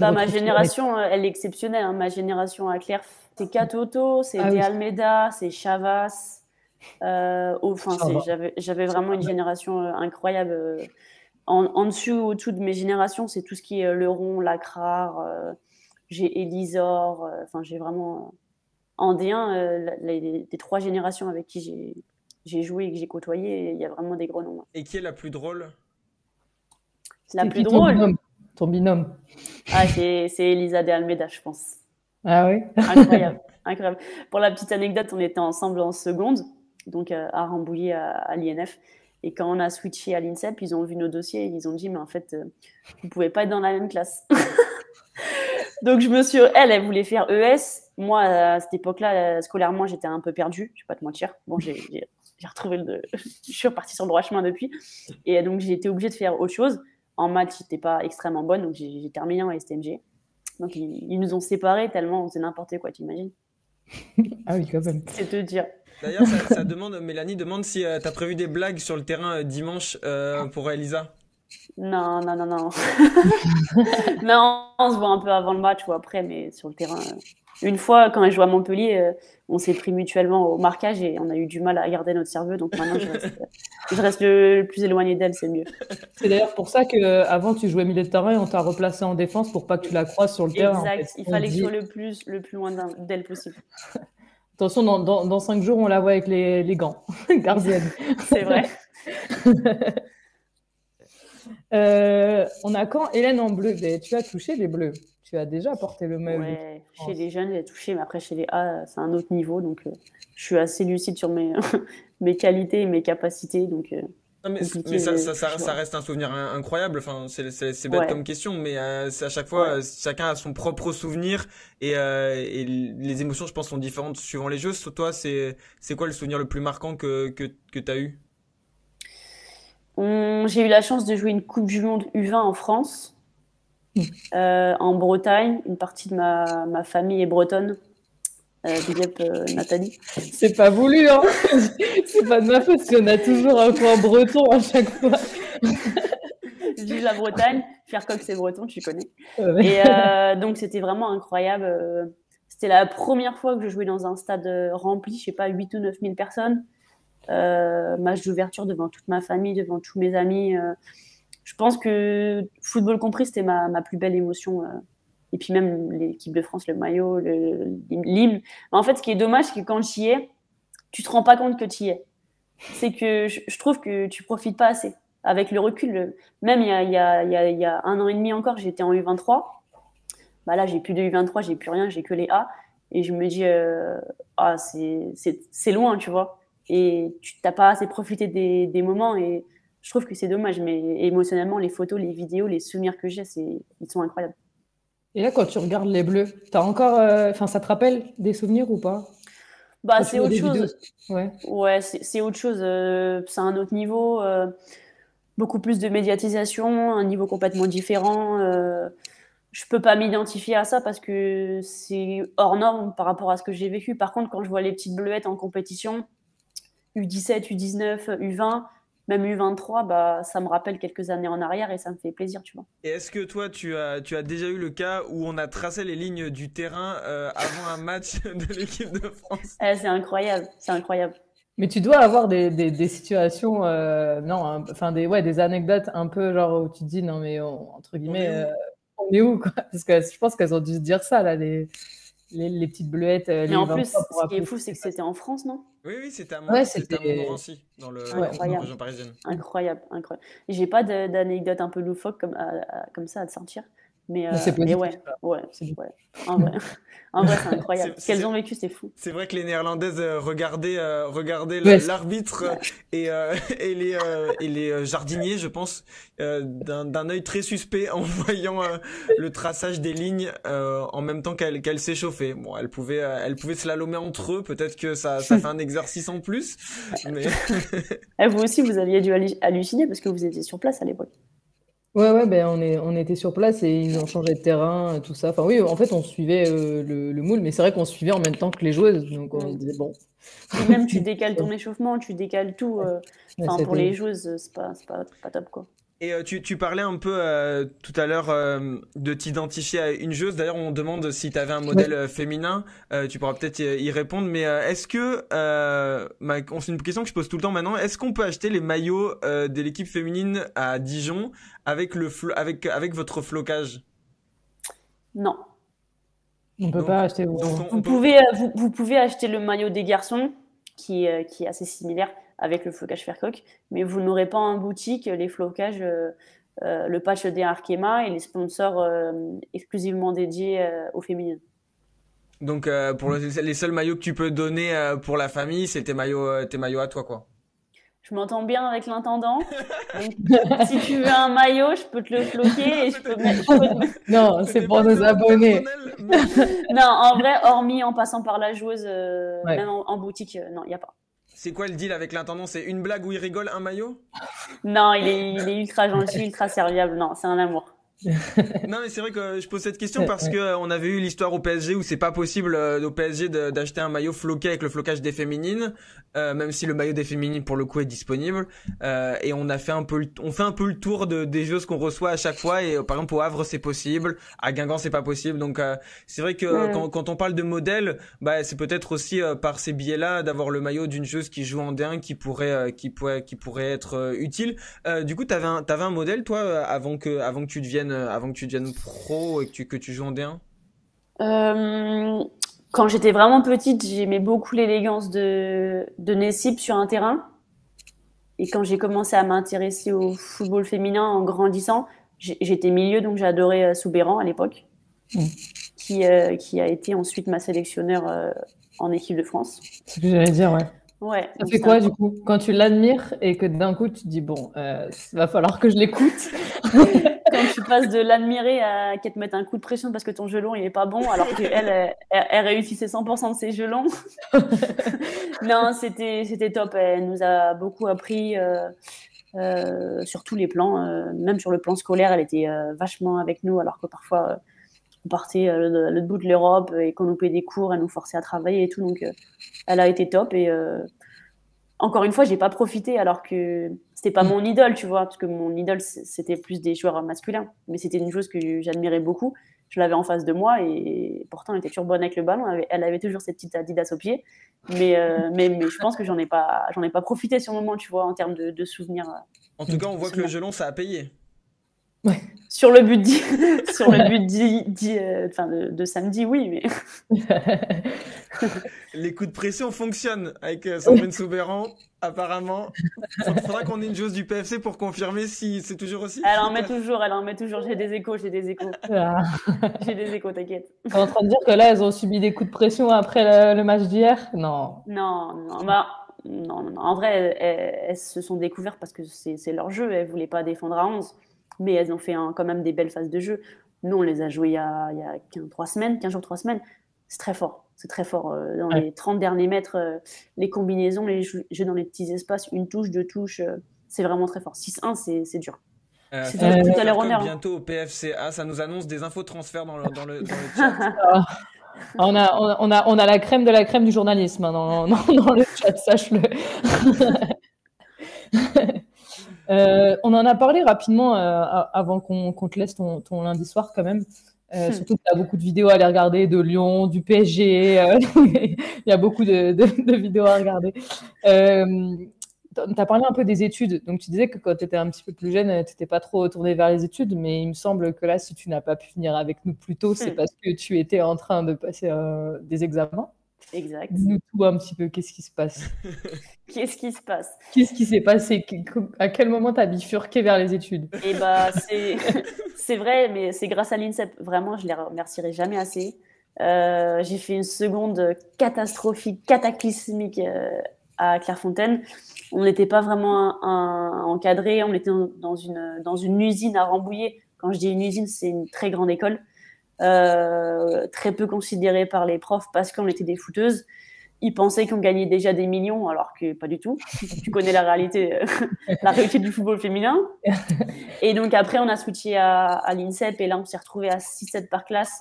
bah, Ma génération, elle est exceptionnelle. Hein. Ma génération à Claire, c'est Katoto, c'est ah, Almeida, c'est Chavas. Euh, enfin, j'avais vraiment une génération euh, incroyable. Euh, en, en, dessous, au-dessous de mes générations, c'est tout ce qui est Leron, Lacrar, j'ai Elisor, enfin, j'ai vraiment. En D1, les, trois générations avec qui j'ai joué et que j'ai côtoyé, il y a vraiment des gros noms. Et qui est la plus drôle? La plus drôle? Ton binôme. Ah, c'est Elisa de Almeida, je pense. Ah oui Incroyable. incroyable. Pour la petite anecdote, on était ensemble en seconde donc euh, à Rambouillet à, l'INF. Et quand on a switché à l'INSEP, ils ont vu nos dossiers et ils ont dit, mais en fait, euh, vous pouvez pas être dans la même classe. Donc je me suis, elle, elle voulait faire ES. Moi, à cette époque-là, scolairement, j'étais un peu perdue. Je vais pas te mentir. Bon, j'ai retrouvé le, je suis repartie sur le droit chemin depuis. Et donc j'ai été obligée de faire autre chose. En maths, j'étais pas extrêmement bonne, donc j'ai terminé en STMG. Donc ils, nous ont séparés tellement on faisait n'importe quoi, t'imagines? Ah oui, quand même. C'est te dire. D'ailleurs, ça, demande, Mélanie demande si euh, tu as prévu des blagues sur le terrain euh, dimanche euh, pour Elisa. Non, non, non, non. non, on se voit un peu avant le match ou après, mais sur le terrain, Une fois, quand je jouais à Montpellier, on s'est pris mutuellement au marquage et on a eu du mal à garder notre cerveau. Donc maintenant, je reste, le, plus éloigné d'elle, c'est mieux. C'est d'ailleurs pour ça qu'avant, tu jouais milieu de terrain et on t'a replacé en défense pour pas que tu la croises sur le terrain. Exact, il fallait que je sois le plus, le plus loin d'elle possible. Attention, dans, dans, cinq jours, on la voit avec les, les gants, gardienne. c'est vrai. Euh, on a quand Hélène en bleu? Tu as touché les bleus? Tu as déjà porté le maillot. Ouais, chez les jeunes, j'ai touché, mais après chez les A, c'est un autre niveau. Donc, euh, je suis assez lucide sur mes, mes qualités et mes capacités. Donc, euh, mais, ça, ça, ça, reste un souvenir incroyable. Enfin, c'est bête comme question, mais euh, à chaque fois, chacun a son propre souvenir et, et, les émotions, je pense, sont différentes suivant les jeux. Toi, c'est quoi le souvenir le plus marquant que, que, que tu as eu J'ai eu la chance de jouer une Coupe du Monde U20 en France. Euh, en Bretagne. Une partie de ma, ma famille est bretonne. Euh, euh Nathalie. C'est pas voulu, hein C'est pas de ma faute si on a toujours un coin breton à chaque fois. je dis la Bretagne. Coq, c'est breton, tu connais. Et euh, donc, c'était vraiment incroyable. C'était la première fois que je jouais dans un stade rempli, je sais pas, 8 ou 9 000 personnes. match d'ouverture devant toute ma famille, devant tous mes amis je pense que football compris, c'était ma, ma, plus belle émotion. Euh. et puis même l'équipe de France, le maillot, l'hymne. En fait, ce qui est dommage, c'est que quand tu y es, tu te rends pas compte que tu y es. C'est que je, trouve que tu profites pas assez. Avec le recul, même il y, a, il, y a, il, y a, un an et demi encore, j'étais en U23. Bah là, j'ai plus de U23, j'ai plus rien, j'ai que les A. Et je me dis, euh, ah, c'est loin, tu vois. Et tu n'as pas assez profité des, des moments. Et je trouve que c'est dommage, mais émotionnellement, les photos, les vidéos, les souvenirs que j'ai, ils sont incroyables. Et là, quand tu regardes les bleus, as encore, euh, ça te rappelle des souvenirs ou pas? Bah, c'est autre chose. Ouais, ouais c'est autre chose. Euh, c'est un autre niveau, euh, beaucoup plus de médiatisation, un niveau complètement différent. je peux pas m'identifier à ça parce que c'est hors norme par rapport à ce que j'ai vécu. Par contre, quand je vois les petites bleuettes en compétition, U17, U19, U20, même U23, bah, ça me rappelle quelques années en arrière et ça me fait plaisir, tu vois. Et est-ce que toi, tu as, tu as déjà eu le cas où on a tracé les lignes du terrain euh, avant un match de l'équipe de France? Eh, C'est incroyable, c'est incroyable. Mais tu dois avoir des, des, situations, euh, non, enfin des, ouais, des anecdotes un peu genre où tu te dis non mais entre guillemets, on est où, euh, quoi? Parce que je pense qu'elles ont dû se dire ça là, les, les, petites bleuettes. Mais en plus, ce qui est fou, c'est que c'était en France, non? Oui, oui, c'était à, ouais, Montmorency, dans, le, dans la région parisienne. Incroyable, incroyable. J'ai pas d'anecdote un peu loufoque comme, comme ça à te sortir. Mais, euh, mais ouais, ouais, ouais. En vrai, en vrai c'est incroyable. Ce qu'elles ont vécu, c'est fou. C'est vrai que les Néerlandaises euh, regardaient, euh, regardaient l'arbitre et, euh, et les, euh, et les jardiniers, je pense, d'un œil très suspect en voyant le traçage des lignes en même temps qu'elles qu'elle s'échauffaient. Bon, elles pouvaient, elles pouvaient slalomer entre eux. Peut-être que ça, ça fait un exercice en plus. Mais... vous aussi, vous aviez dû halluciner parce que vous étiez sur place à l'époque. Ouais, ouais, ben on, est, on était sur place et ils ont changé de terrain, tout ça. Enfin, oui, en fait, on suivait euh, le, moule, mais c'est vrai qu'on suivait en même temps que les joueuses. Donc, on se disait, bon. Et même, tu décales ton échauffement, tu décales tout. Euh, enfin, pour les joueuses, c'est pas, pas, pas top, quoi. Et euh, tu, tu, parlais un peu euh, tout à l'heure euh, de t'identifier à une joueuse. D'ailleurs, on demande si tu avais un modèle féminin. tu pourras peut-être y, répondre. Mais est-ce que, c'est une question que je pose tout le temps maintenant, est-ce qu'on peut acheter les maillots de l'équipe féminine à Dijon avec, le avec, avec votre flocage? Non. On peut pas acheter. vous, pouvez, vous, vous, pouvez acheter le maillot des garçons qui, qui est assez similaire avec le flocage Faircock, mais vous n'aurez pas en boutique les flocages, euh, euh, le patch des Arkema et les sponsors euh, exclusivement dédiés aux féminines. Donc pour les seuls maillots que tu peux donner pour la famille, c'est tes maillots, tes maillots à toi, quoi. Je m'entends bien avec l'intendant. si tu veux un maillot, je peux te le floquer et je peux mettre. Non, c'est pour nos abonnés. non, en vrai, hormis en passant par la joueuse, même en, en boutique, non, il n'y a pas. C'est quoi le deal avec l'intendant? C'est une blague où il rigole, un maillot? Non, il est, ultra gentil, ultra serviable. Non, c'est un amour. Non mais c'est vrai que je pose cette question parce que euh, on avait eu l'histoire au PSG où c'est pas possible euh, au PSG d'acheter un maillot floqué avec le flocage des féminines, euh, même si le maillot des féminines pour le coup est disponible. Euh, et on a fait un peu, le, on fait un peu le tour de, des jeux qu'on reçoit à chaque fois. Et par exemple au Havre c'est possible, à Guingamp c'est pas possible. Donc c'est vrai que quand, quand, on parle de modèle, bah c'est peut-être aussi par ces biais-là d'avoir le maillot d'une joueuse qui joue en D1 qui pourrait, qui pourrait, qui pourrait être utile. du coup t'avais un, t'avais un modèle toi avant que, avant que tu deviennes euh, avant que tu deviennes pro et que tu, que tu joues en D1 euh, Quand j'étais vraiment petite, j'aimais beaucoup l'élégance de, de Nessip sur un terrain. Et quand j'ai commencé à m'intéresser au football féminin en grandissant, j'étais milieu, donc j'adorais euh, Soubéran à l'époque, qui, qui a été ensuite ma sélectionneur en équipe de France. C'est ce que j'allais dire, ouais. Ouais, ça fait quoi du coup quand tu l'admires et que d'un coup tu te dis bon, il va falloir que je l'écoute quand tu passes de l'admirer à qu'elle te mette un coup de pression parce que ton gelon il est pas bon, alors qu'elle elle, elle, réussissait 100% de ses gelons. non, c'était c'était top. Elle nous a beaucoup appris euh, euh, sur tous les plans, euh, même sur le plan scolaire, elle était vachement avec nous, alors que parfois on partait le, le bout de l'Europe et qu'on nous payait des cours, elle nous forçait à travailler et tout. Donc elle a été top et encore une fois, j'ai pas profité alors que c'était pas mon idole, tu vois, parce que mon idole c'était plus des joueurs masculins, mais c'était une chose que j'admirais beaucoup. Je l'avais en face de moi et pourtant elle était toujours bonne avec le ballon. Elle avait, toujours cette petite Adidas au pied, mais, euh, mais, mais, je pense que j'en ai pas j'en ai pas profité sur le moment, tu vois, en termes de, souvenirs. En tout cas, on voit que le gelon ça a payé. Ouais. Sur le but, sur le but euh, de, samedi, oui, mais. Les coups de pression fonctionnent avec euh, Sandrine Soubéran, apparemment. Il faudra qu'on ait une chose du PFC pour confirmer si c'est toujours aussi. Elle en met toujours, elle en met toujours. J'ai des échos, j'ai des échos. Ah. j'ai des échos, t'inquiète. Tu es en train de dire que là, elles ont subi des coups de pression après le, match d'hier Non. Non, non, bah, non, non, En vrai, elles, se sont découvertes parce que c'est leur jeu. Elles ne voulaient pas défendre à 11 mais elles ont fait quand même des belles phases de jeu. Nous, on les a jouées il y a, il y a 15, 3 semaines, 15 jours, 3 semaines. C'est très fort. C'est très fort. Euh, dans les 30 derniers mètres, euh, les combinaisons, les jeux dans les petits espaces, une touche, deux touches, euh, c'est vraiment très fort. 6-1, c'est dur. Euh, c'est tout à l'heure hein. Bientôt au PFCA, ça nous annonce des infos de transfert dans le, dans le, dans le chat. on, a, on, a, on a la crème de la crème du journalisme hein, dans, dans, dans, le chat, sache-le. Euh, on en a parlé rapidement euh, avant qu'on te laisse ton, lundi soir quand même. Euh, hmm. Surtout que tu as beaucoup de vidéos à aller regarder de Lyon, du PSG. Il y a beaucoup de, vidéos à regarder. tu as parlé un peu des études. Donc, tu disais que quand tu étais un petit peu plus jeune, tu n'étais pas trop tourné vers les études. Mais il me semble que là, si tu n'as pas pu venir avec nous plus tôt, c'est hmm. parce que tu étais en train de passer des examens. Exact. Dis-nous tout un petit peu, qu'est-ce qui se passe? Qu'est-ce qui se passe? Qu'est-ce qui s'est passé? À quel moment tu as bifurqué vers les études? Eh bah, c'est vrai, mais c'est grâce à l'INSEP. Vraiment, je les remercierai jamais assez. Euh, j'ai fait une seconde catastrophique, cataclysmique euh, à Clairefontaine. On n'était pas vraiment encadré, on était dans une, dans une usine à Rambouillet. Quand je dis une usine, c'est une très grande école. Euh, très peu considérés par les profs parce qu'on était des footeuses. Ils pensaient qu'on gagnait déjà des millions, alors que pas du tout. tu connais la réalité, euh, la réalité du football féminin. Et donc après, on a switché à, à l'INSEP et là, on s'est retrouvé à 6-7 par classe.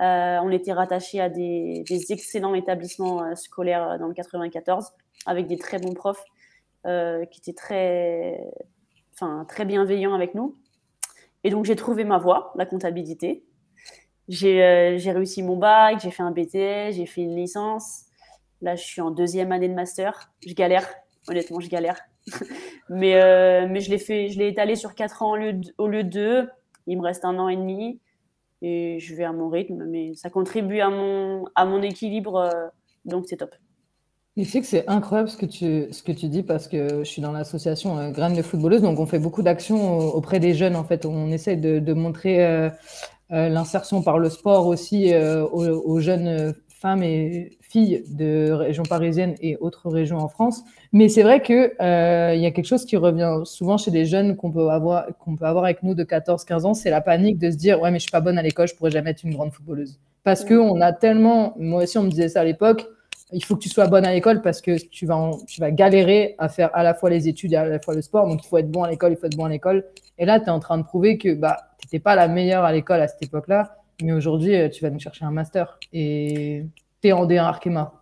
Euh, on était rattaché à des, des, excellents établissements scolaires dans le 94 avec des très bons profs qui étaient très, enfin, très bienveillants avec nous. Et donc, j'ai trouvé ma voie, la comptabilité. Euh, j'ai réussi mon bac, j'ai fait un BTS, j'ai fait une licence. Là, je suis en deuxième année de master. Je galère, honnêtement, je galère. mais, euh, mais je l'ai fait, je l'ai étalé sur quatre ans au lieu, de, deux. Il me reste un an et demi et je vais à mon rythme, mais ça contribue à mon, à mon équilibre, euh, donc c'est top. tu sais que c'est incroyable ce que, tu, ce que tu dis parce que je suis dans l'association Graines de footballeuses, donc on fait beaucoup d'actions auprès des jeunes. En fait, on essaie de, de montrer euh, l'insertion par le sport aussi euh, aux, jeunes femmes et filles de régions parisiennes et autres régions en France. Mais c'est vrai qu'il euh, y a quelque chose qui revient souvent chez les jeunes qu'on peut avoir qu'on peut avoir avec nous de 14-15 ans, c'est la panique de se dire ouais mais je suis pas bonne à l'école, je pourrais jamais être une grande footballeuse. Parce que on a tellement, moi aussi on me disait ça à l'époque, il faut que tu sois bonne à l'école parce que tu vas, tu vas galérer à faire à la fois les études et à la fois le sport. Donc, il faut être bon à l'école, il faut être bon à l'école. Et là, tu es en train de prouver que bah, tu n'étais pas la meilleure à l'école à cette époque-là, mais aujourd'hui, euh, tu vas nous chercher un master et tu es en D1 Arkema.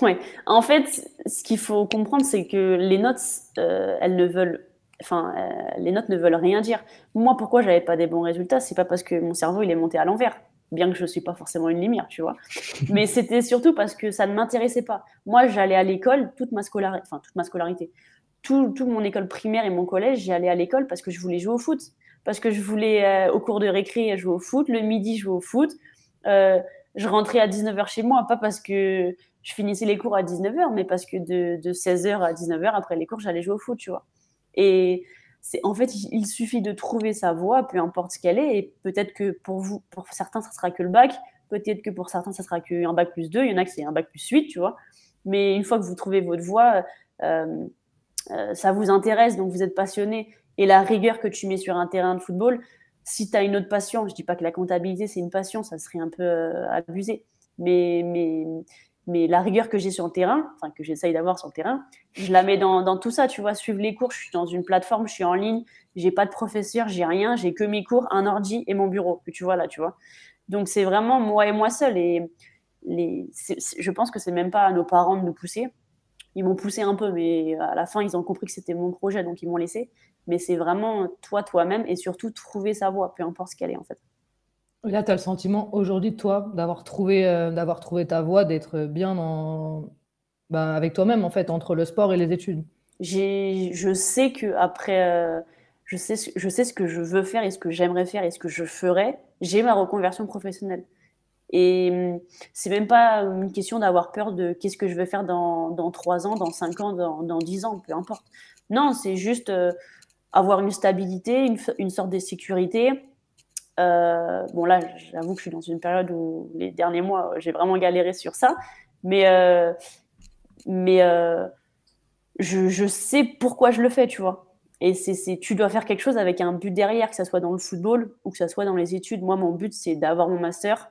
Ouais. En fait, ce qu'il faut comprendre, c'est que les notes, euh, elles ne veulent enfin, euh, les notes ne veulent rien dire. Moi, pourquoi j'avais pas des bons résultats? C'est pas parce que mon cerveau il est monté à l'envers bien que je ne suis pas forcément une lumière, tu vois. Mais c'était surtout parce que ça ne m'intéressait pas. Moi, j'allais à l'école toute ma scolarité, enfin toute ma scolarité, tout, mon école primaire et mon collège, j'allais à l'école parce que je voulais jouer au foot, parce que je voulais euh, au cours de récré jouer au foot, le midi jouer au foot. Euh, je rentrais à 19h chez moi, pas parce que je finissais les cours à 19h, mais parce que de, de 16h à 19h, après les cours, j'allais jouer au foot, tu vois. Et en fait, il suffit de trouver sa voie, peu importe ce qu'elle est, et peut-être que pour vous, pour certains, ça sera que le bac, peut-être que pour certains, ça sera qu'un bac plus 2, il y en a que c'est un bac plus 8, tu vois. Mais une fois que vous trouvez votre voie, euh, euh, ça vous intéresse, donc vous êtes passionné, et la rigueur que tu mets sur un terrain de football, si tu as une autre passion, je dis pas que la comptabilité c'est une passion, ça serait un peu euh, abusé, mais, mais mais la rigueur que j'ai sur le terrain, enfin que j'essaye d'avoir sur le terrain, je la mets dans, tout ça, tu vois, suivre les cours, je suis dans une plateforme, je suis en ligne, j'ai pas de professeur, j'ai rien, j'ai que mes cours, un ordi et mon bureau, que tu vois là, tu vois. Donc c'est vraiment moi et moi seul et les, je pense que c'est même pas à nos parents de nous pousser. Ils m'ont poussé un peu, mais à la fin, ils ont compris que c'était mon projet, donc ils m'ont laissé. Mais c'est vraiment toi, toi-même, et surtout trouver sa voie, peu importe ce qu'elle est, en fait. Là, tu as le sentiment aujourd'hui toi d'avoir trouvé, euh, trouvé ta voie, d'être bien bah, avec toi-même, en fait, entre le sport et les études. Je sais que après, euh, je, sais, je sais ce que je veux faire et ce que j'aimerais faire et ce que je ferais. J'ai ma reconversion professionnelle. Et hum, c'est même pas une question d'avoir peur de qu'est-ce que je vais faire dans, dans 3 ans, dans 5 ans, dans, dans 10 ans, peu importe. Non, c'est juste euh, avoir une stabilité, une sorte de sécurité euh, bon, là, j'avoue que je suis dans une période où les derniers mois, j'ai vraiment galéré sur ça. Mais, euh, mais euh, je, sais pourquoi je le fais, tu vois. Et c'est, tu dois faire quelque chose avec un but derrière, que ce soit dans le football ou que ce soit dans les études. Moi, mon but, c'est d'avoir mon master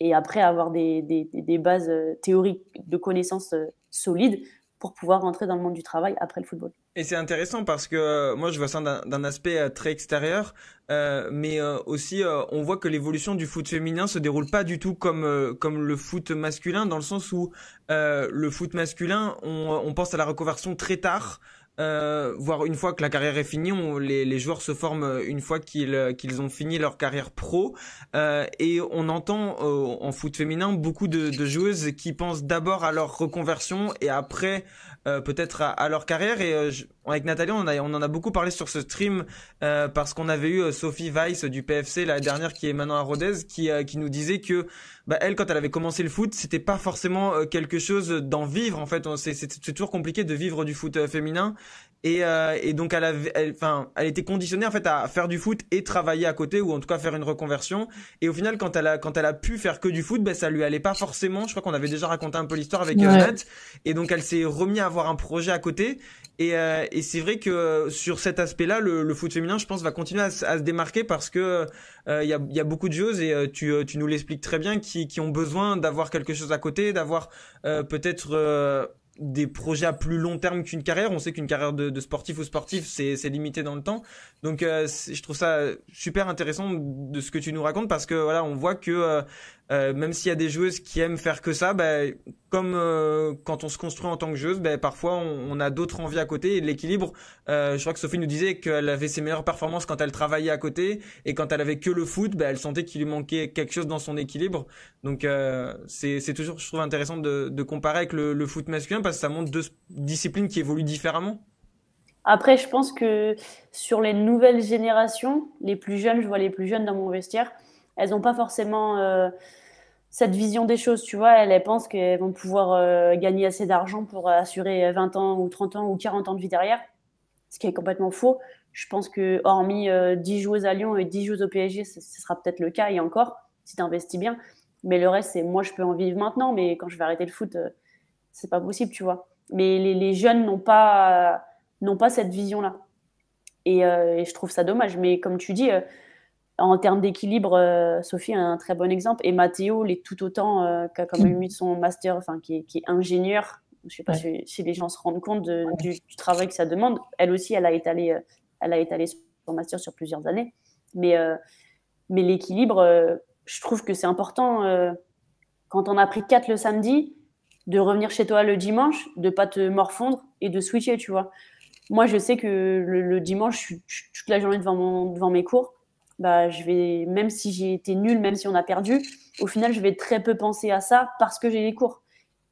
et après avoir des, des bases théoriques de connaissances solides pour pouvoir rentrer dans le monde du travail après le football. Et c'est intéressant parce que euh, moi je vois ça d'un aspect euh, très extérieur, euh, mais aussi on voit que l'évolution du foot féminin se déroule pas du tout comme comme le foot masculin dans le sens où le foot masculin on, on pense à la reconversion très tard. Euh, voire une fois que la carrière est finie, on, les, les, joueurs se forment une fois qu'ils qu'ils ont fini leur carrière pro. Euh, et on entend euh, en foot féminin beaucoup de, de joueuses qui pensent d'abord à leur reconversion et après euh, peut-être à, leur carrière. Et euh, avec Nathalie, on, a, on en a beaucoup parlé sur ce stream euh, parce qu'on avait eu Sophie Weiss du PFC, la dernière qui est maintenant à Rodez, qui, qui nous disait que bah, elle, quand elle avait commencé le foot, c'était pas forcément quelque chose d'en vivre. En fait, c'est toujours compliqué de vivre du foot féminin. Et, euh, et, donc elle avait, enfin, elle, était conditionnée en fait à faire du foot et travailler à côté ou en tout cas faire une reconversion. Et au final, quand elle a, quand elle a pu faire que du foot, ben ça lui allait pas forcément. Je crois qu'on avait déjà raconté un peu l'histoire avec ouais. Et donc elle s'est remis à avoir un projet à côté. Et, euh, et c'est vrai que sur cet aspect-là, le, le, foot féminin, je pense, va continuer à, à se démarquer parce que euh, il y, a, y, a, beaucoup de joueuses et euh, tu, tu nous l'expliques très bien qui, qui ont besoin d'avoir quelque chose à côté, d'avoir peut-être des projets à plus long terme qu'une carrière. On sait qu'une carrière de, sportif ou sportif, c'est limité dans le temps. Donc, euh, je trouve ça super intéressant de ce que tu nous racontes parce que voilà, on voit que euh, même s'il y a des joueuses qui aiment faire que ça, ben, comme euh, quand on se construit en tant que joueuse, ben, parfois on, a d'autres envies à côté. Et l'équilibre, euh, je crois que Sophie nous disait qu'elle avait ses meilleures performances quand elle travaillait à côté et quand elle avait que le foot, ben, elle sentait qu'il lui manquait quelque chose dans son équilibre. Donc c'est toujours, je trouve intéressant de, de comparer avec le, foot masculin parce que ça montre deux disciplines qui évoluent différemment. Après, je pense que sur les nouvelles générations, les plus jeunes, je vois les plus jeunes dans mon vestiaire elles n'ont pas forcément cette vision des choses, tu vois. Elles, pensent qu'elles vont pouvoir euh, gagner assez d'argent pour assurer 20 ans ou 30 ans ou 40 ans de vie derrière, ce qui est complètement faux. Je pense que hormis 10 euh, joueuses à Lyon et 10 joueuses au PSG, ce, sera peut-être le cas et encore, si tu investis bien. Mais le reste, c'est moi, je peux en vivre maintenant, mais quand je vais arrêter le foot, c'est pas possible, tu vois. Mais les, jeunes n'ont pas, pas cette vision-là. Et, je trouve ça dommage. Mais comme tu dis, en termes d'équilibre, Sophie a un très bon exemple. Et Mathéo l'est tout autant, qui a quand même eu son master, enfin, qui est, qui est ingénieur. Je ne sais pas si, les gens se rendent compte du, travail que ça demande. Elle aussi, elle a étalé, elle a étalé son master sur plusieurs années. Mais, mais l'équilibre, je trouve que c'est important quand on a pris 4 le samedi, de revenir chez toi le dimanche, de pas te morfondre et de switcher, tu vois. Moi, je sais que le, dimanche, je suis toute la journée devant, mon, devant mes cours. Bah, je vais, même si j'ai été nulle, même si on a perdu, au final, je vais très peu penser à ça parce que j'ai les cours.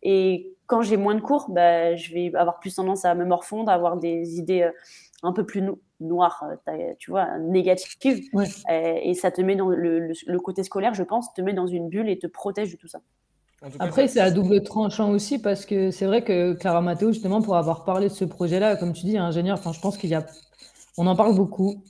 Et quand j'ai moins de cours, bah, je vais avoir plus tendance à me morfondre, à avoir des idées euh, un peu plus noires, euh, tu vois, négatives. Et, ça te met dans le, le, côté scolaire, je pense, te met dans une bulle et te protège de tout ça. Après, c'est à double tranchant aussi parce que c'est vrai que Clara Matteo, justement, pour avoir parlé de ce projet-là, comme tu dis, ingénieur, enfin, je pense qu'il y a. On en parle beaucoup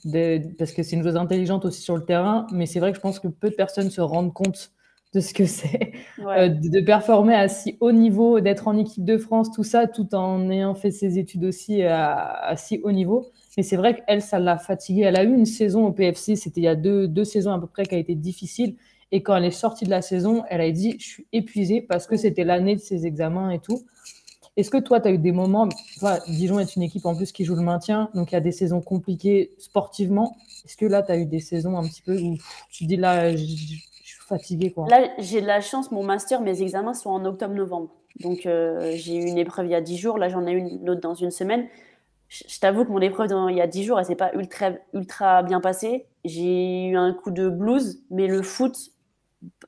parce que c'est une chose intelligente aussi sur le terrain, mais c'est vrai que je pense que peu de personnes se rendent compte de ce que c'est euh, de, performer à si haut niveau, d'être en équipe de France, tout ça, tout en ayant fait ses études aussi à, si haut niveau. Mais c'est vrai qu'elle, ça l'a fatiguée. Elle a eu une saison au PFC, c'était il y a deux, deux saisons à peu près, qui a été difficile. Et quand elle est sortie de la saison, elle a dit Je suis épuisée parce que c'était l'année de ses examens et tout. Est-ce que toi, tu as eu des moments, Dijon est une équipe en plus qui joue le maintien, donc il y a des saisons compliquées sportivement. Est-ce que là, tu as eu des saisons un petit peu où tu dis là, je, suis fatiguée quoi? Là, j'ai de la chance, mon master, mes examens sont en octobre-novembre. Donc euh, j'ai eu une épreuve il y a 10 jours, là j'en ai une autre dans une semaine. Je, t'avoue que mon épreuve il y a 10 jours, elle s'est pas ultra, ultra bien passée. J'ai eu un coup de blues, mais le foot,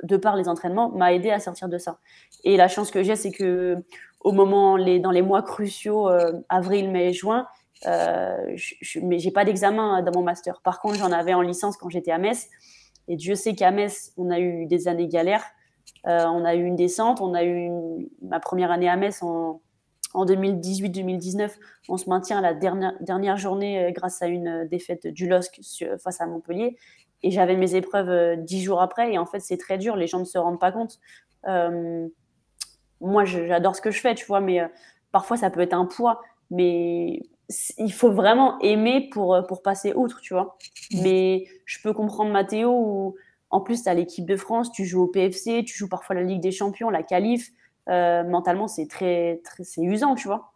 de par les entraînements, m'a aidé à sortir de ça. Et la chance que j'ai, c'est que au moment, dans les mois cruciaux, euh, avril, mai, juin, euh, je, mais j'ai pas d'examen dans mon master. Par contre, j'en avais en licence quand j'étais à Metz. Et Dieu sait qu'à Metz, on a eu des années galères. Euh, on a eu une descente. On a eu ma première année à Metz en, en 2018-2019. On se maintient la dernière, dernière journée grâce à une défaite du LOSC face à Montpellier et j'avais mes épreuves euh, dix jours après. Et en fait, c'est très dur. Les gens ne se rendent pas compte. Euh, moi, j'adore ce que je fais, tu vois, mais euh, parfois, ça peut être un poids. Mais il faut vraiment aimer pour, pour passer outre, tu vois. Mmh. Mais je peux comprendre Mathéo où, en plus, tu as l'équipe de France, tu joues au PFC, tu joues parfois la Ligue des Champions, la Qualif. mentalement, c'est très, très c'est usant, tu vois.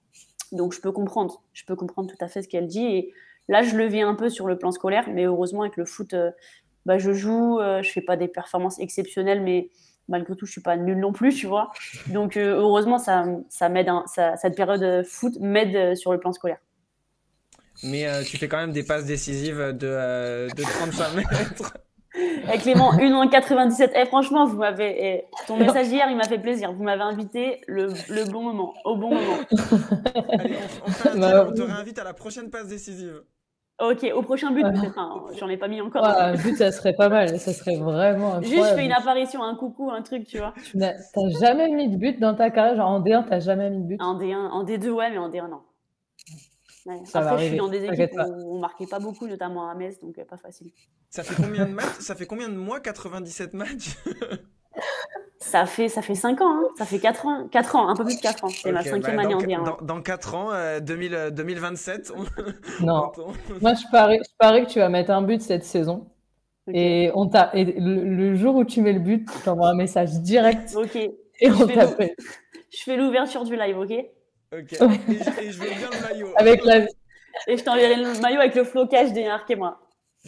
Donc, je peux comprendre. Je peux comprendre tout à fait ce qu'elle dit. Et Là, je le vis un peu sur le plan scolaire, mais heureusement, avec le foot, euh, bah, je joue, je euh, je fais pas des performances exceptionnelles, mais malgré tout, je suis pas nulle non plus, tu vois. Donc, euh, heureusement, ça, ça m'aide, cette période foot m'aide sur le plan scolaire. Mais tu fais quand même des passes décisives de, de 35 mètres. Avec Clément, une en 97. Eh, franchement, vous m'avez. Eh, ton message hier, il m'a fait plaisir. Vous m'avez invité le, le, bon moment, au bon moment. Allez, on, bah, on te réinvite à la prochaine passe décisive. Ok, au prochain but, enfin, j'en ai pas mis encore. un but, ça serait pas mal, ça serait vraiment incroyable. Juste, je fais une apparition, un coucou, un truc, tu vois. Tu n'as jamais mis de but dans ta carrière, genre en D1, t'as jamais mis de but? En D1, en D2, ouais, mais en D1, non. Après, je suis dans des équipes où on marquait pas beaucoup, notamment à Metz, donc euh, pas facile. Ça fait combien de matchs Ça fait combien de mois 97 matchs? Ça fait, ça fait 5 ans, hein. ça fait 4 ans, 4 ans, un peu plus de 4 ans. C'est ma cinquième bah, année en bien. Dans, dans, 4 ans, euh, 2000, 2027, on... Non, moi je parie, je parie que tu vas mettre un but cette saison. Et, on t'a, et le, jour où tu mets le but, tu t'envoies un message direct. Ok. Et on t'appelle. Je fais l'ouverture du live, ok? Ok. Et, je, veux bien le maillot. Avec la... Et je t'enverrai le maillot avec le flocage des moi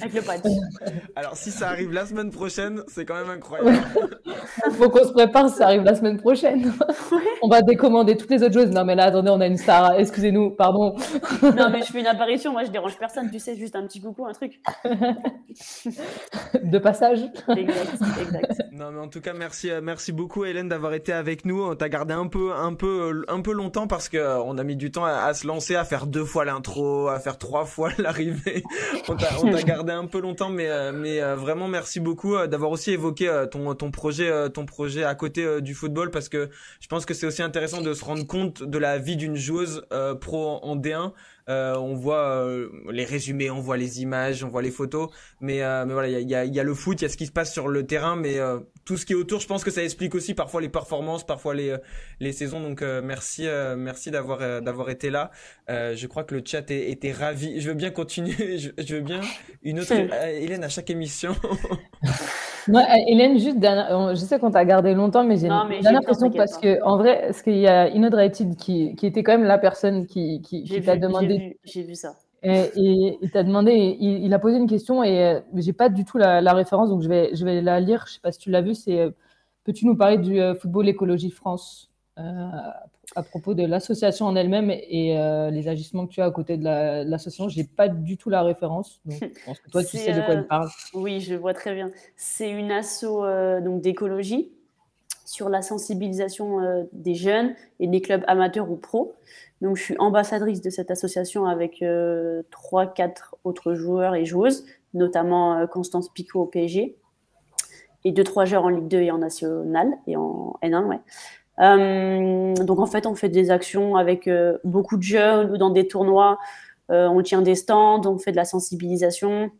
avec le patch. Alors, si ça arrive la semaine prochaine, c'est quand même incroyable. Faut qu'on se prépare, ça arrive la semaine prochaine. on va décommander toutes les autres choses. Non, mais là, attendez, on a une star. Excusez-nous, pardon. non, mais je fais une apparition. Moi, je dérange personne. Tu sais, juste un petit coucou, un truc. De passage. Exact, exact. Non, mais en tout cas, merci, euh, merci beaucoup, Hélène, d'avoir été avec nous. On t'a gardé un peu, un peu, un peu longtemps parce que euh, on a mis du temps à, à se lancer, à faire deux fois l'intro, à faire trois fois l'arrivée. On t'a gardé un peu longtemps, mais euh, euh, vraiment merci beaucoup euh, d'avoir aussi évoqué ton ton projet ton projet à côté du football parce que je pense que c'est aussi intéressant de se rendre compte de la vie d'une joueuse pro en D1 on voit les résumés, on voit les images, on voit les photos, mais, mais voilà, il y a, y a, le foot, il y a ce qui se passe sur le terrain, mais tout ce qui est autour, je pense que ça explique aussi parfois les performances, parfois les, les saisons. Donc merci, merci d'avoir d'avoir été là. je crois que le chat était ravi. Je veux bien continuer. Je, veux bien une autre Hélène à chaque émission. Moi, Hélène, juste je sais qu'on t'a gardé longtemps, mais j'ai question parce que en vrai, ce qu'il y a Inod qui, qui était quand même la personne qui, qui, t'a demandé. J'ai vu, ça. Et, il t'a demandé, il, a posé une question et euh, j'ai pas du tout la, référence, donc je vais, je vais la lire. Je sais pas si tu l'as vu. C'est, euh, peux-tu nous parler du euh, football écologie France à propos de l'association en elle-même et les agissements que tu as à côté de l'association. je n'ai pas du tout la référence. Donc, je pense que toi, tu sais de quoi il parle. Oui, je vois très bien. C'est une asso donc d'écologie sur la sensibilisation des jeunes et des clubs amateurs ou pros. Donc, je suis ambassadrice de cette association avec euh, trois, quatre autres joueurs et joueuses, notamment euh, Constance Picot au PSG et deux, trois joueurs en Ligue 2 et en National et en N1, ouais. Euh, donc, en fait, on fait des actions avec beaucoup de jeunes ou dans des tournois. on tient des stands, on fait de la sensibilisation.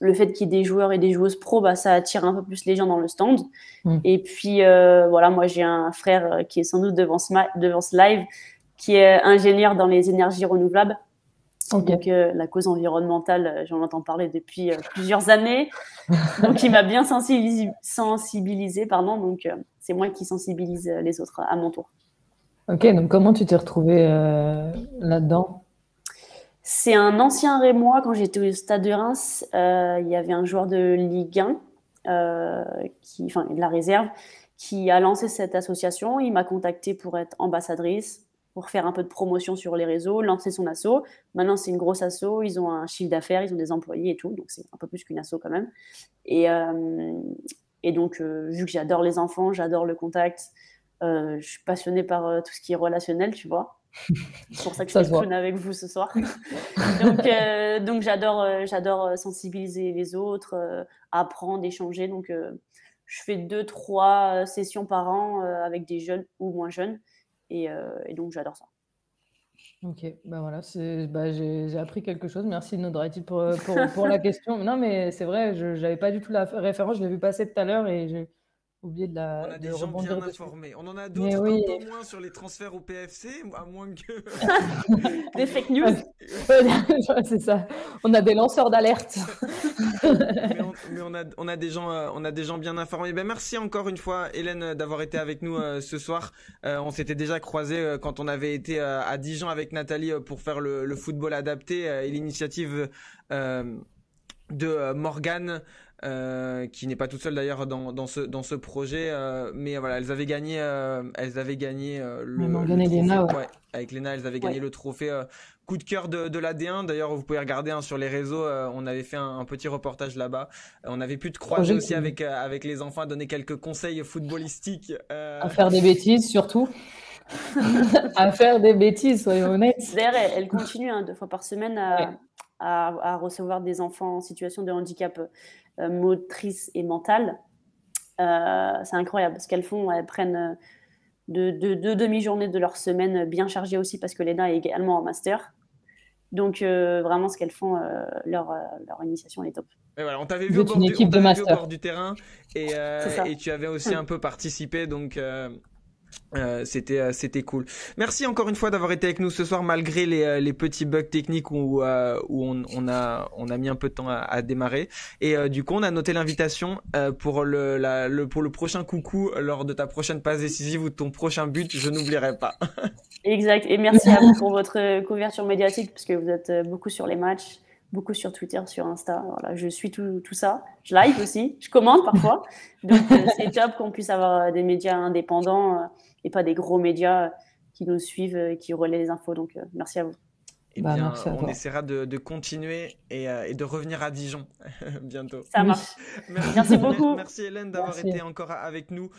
Le fait qu'il y ait des joueurs et des joueuses pro, bah, ça attire un peu plus les gens dans le stand. Mm. Et puis, voilà, moi, j'ai un frère qui est sans doute devant ce, devant ce live qui est ingénieur dans les énergies renouvelables. Donc, euh, la cause environnementale, euh, j'en entends parler depuis euh, plusieurs années. Donc, il m'a bien sensibilisé, sensibilisé pardon. Donc, c'est moi qui sensibilise les autres à mon tour. Ok, donc comment tu t'es retrouvé là-dedans? C'est un ancien Rémois. Quand j'étais au stade de Reims, il y avait un joueur de Ligue 1, qui, enfin, de la réserve, qui a lancé cette association. Il m'a contacté pour être ambassadrice pour faire un peu de promotion sur les réseaux, lancer son asso. Maintenant, c'est une grosse asso, ils ont un chiffre d'affaires, ils ont des employés et tout, donc c'est un peu plus qu'une asso quand même. Et, euh, et donc, euh, vu que j'adore les enfants, j'adore le contact, euh, je suis passionnée par tout ce qui est relationnel, tu vois. C'est pour ça que je suis avec vous ce soir. donc, donc j'adore, j'adore sensibiliser les autres, apprendre, échanger. Donc, je fais deux, trois sessions par an avec des jeunes ou moins jeunes. Euh, et, donc, j'adore ça. Ok, ben voilà, bah j'ai appris quelque chose. Merci Nodrati pour, la question? Non, mais c'est vrai, je n'avais pas du tout la référence, je l'ai vu passer tout à l'heure et oublié de la. On a des gens bien informés. On en a d'autres un peu moins sur les transferts au PFC, à moins que. des fake news. c'est ça. On a des lanceurs d'alerte. mais, on, a, on, a, des gens, euh, on a des gens bien informés. Ben, merci encore une fois, Hélène, d'avoir été avec nous euh, ce soir. Euh, on s'était déjà croisé quand on avait été à Dijon avec Nathalie pour faire le, le football adapté et l'initiative de Morgane. Euh, qui n'est pas toute seule d'ailleurs dans, dans, ce, dans ce projet, euh, mais voilà, elles avaient gagné, euh, elles avaient gagné le, trophée, ouais. avec Léna, elles avaient gagné le trophée coup de cœur de, de l'AD1. D'ailleurs, vous pouvez regarder hein, sur les réseaux, on avait fait un, petit reportage là-bas. on avait pu te croiser aussi avec avec les enfants, à donner quelques conseils footballistiques. À faire des bêtises surtout. à faire des bêtises, soyons honnêtes. D'ailleurs, elle, continue hein, deux fois par semaine à, à, à, recevoir des enfants en situation de handicap euh, motrice et mentale. Euh, c'est incroyable ce qu'elles font. Elles prennent euh, deux de, demi-journées de leur semaine bien chargées aussi parce que Léna est également en master. Donc vraiment ce qu'elles font, leur, leur initiation est top. voilà, on t'avait vu, vu au bord du terrain et, et, tu avais aussi un peu participé, donc euh, c'était euh, c'était cool. Merci encore une fois d'avoir été avec nous ce soir malgré les, euh, petits bugs techniques où, où on, a on a mis un peu de temps à, démarrer et du coup on a noté l'invitation pour le, pour le prochain coucou lors de ta prochaine passe décisive ou ton prochain but, je n'oublierai pas. exact et merci à vous pour votre couverture médiatique parce que vous êtes beaucoup sur les matchs beaucoup sur Twitter, sur Insta. Voilà, je suis tout, tout ça. Je like aussi, je commente parfois. Donc, c'est top qu'on puisse avoir des médias indépendants et pas des gros médias qui nous suivent et qui relaient les infos. Donc, euh, merci à vous. Eh bah, on essaiera de, de continuer et, euh, et, de revenir à Dijon bientôt. Ça marche. Merci, beaucoup. Merci Hélène d'avoir été encore avec nous.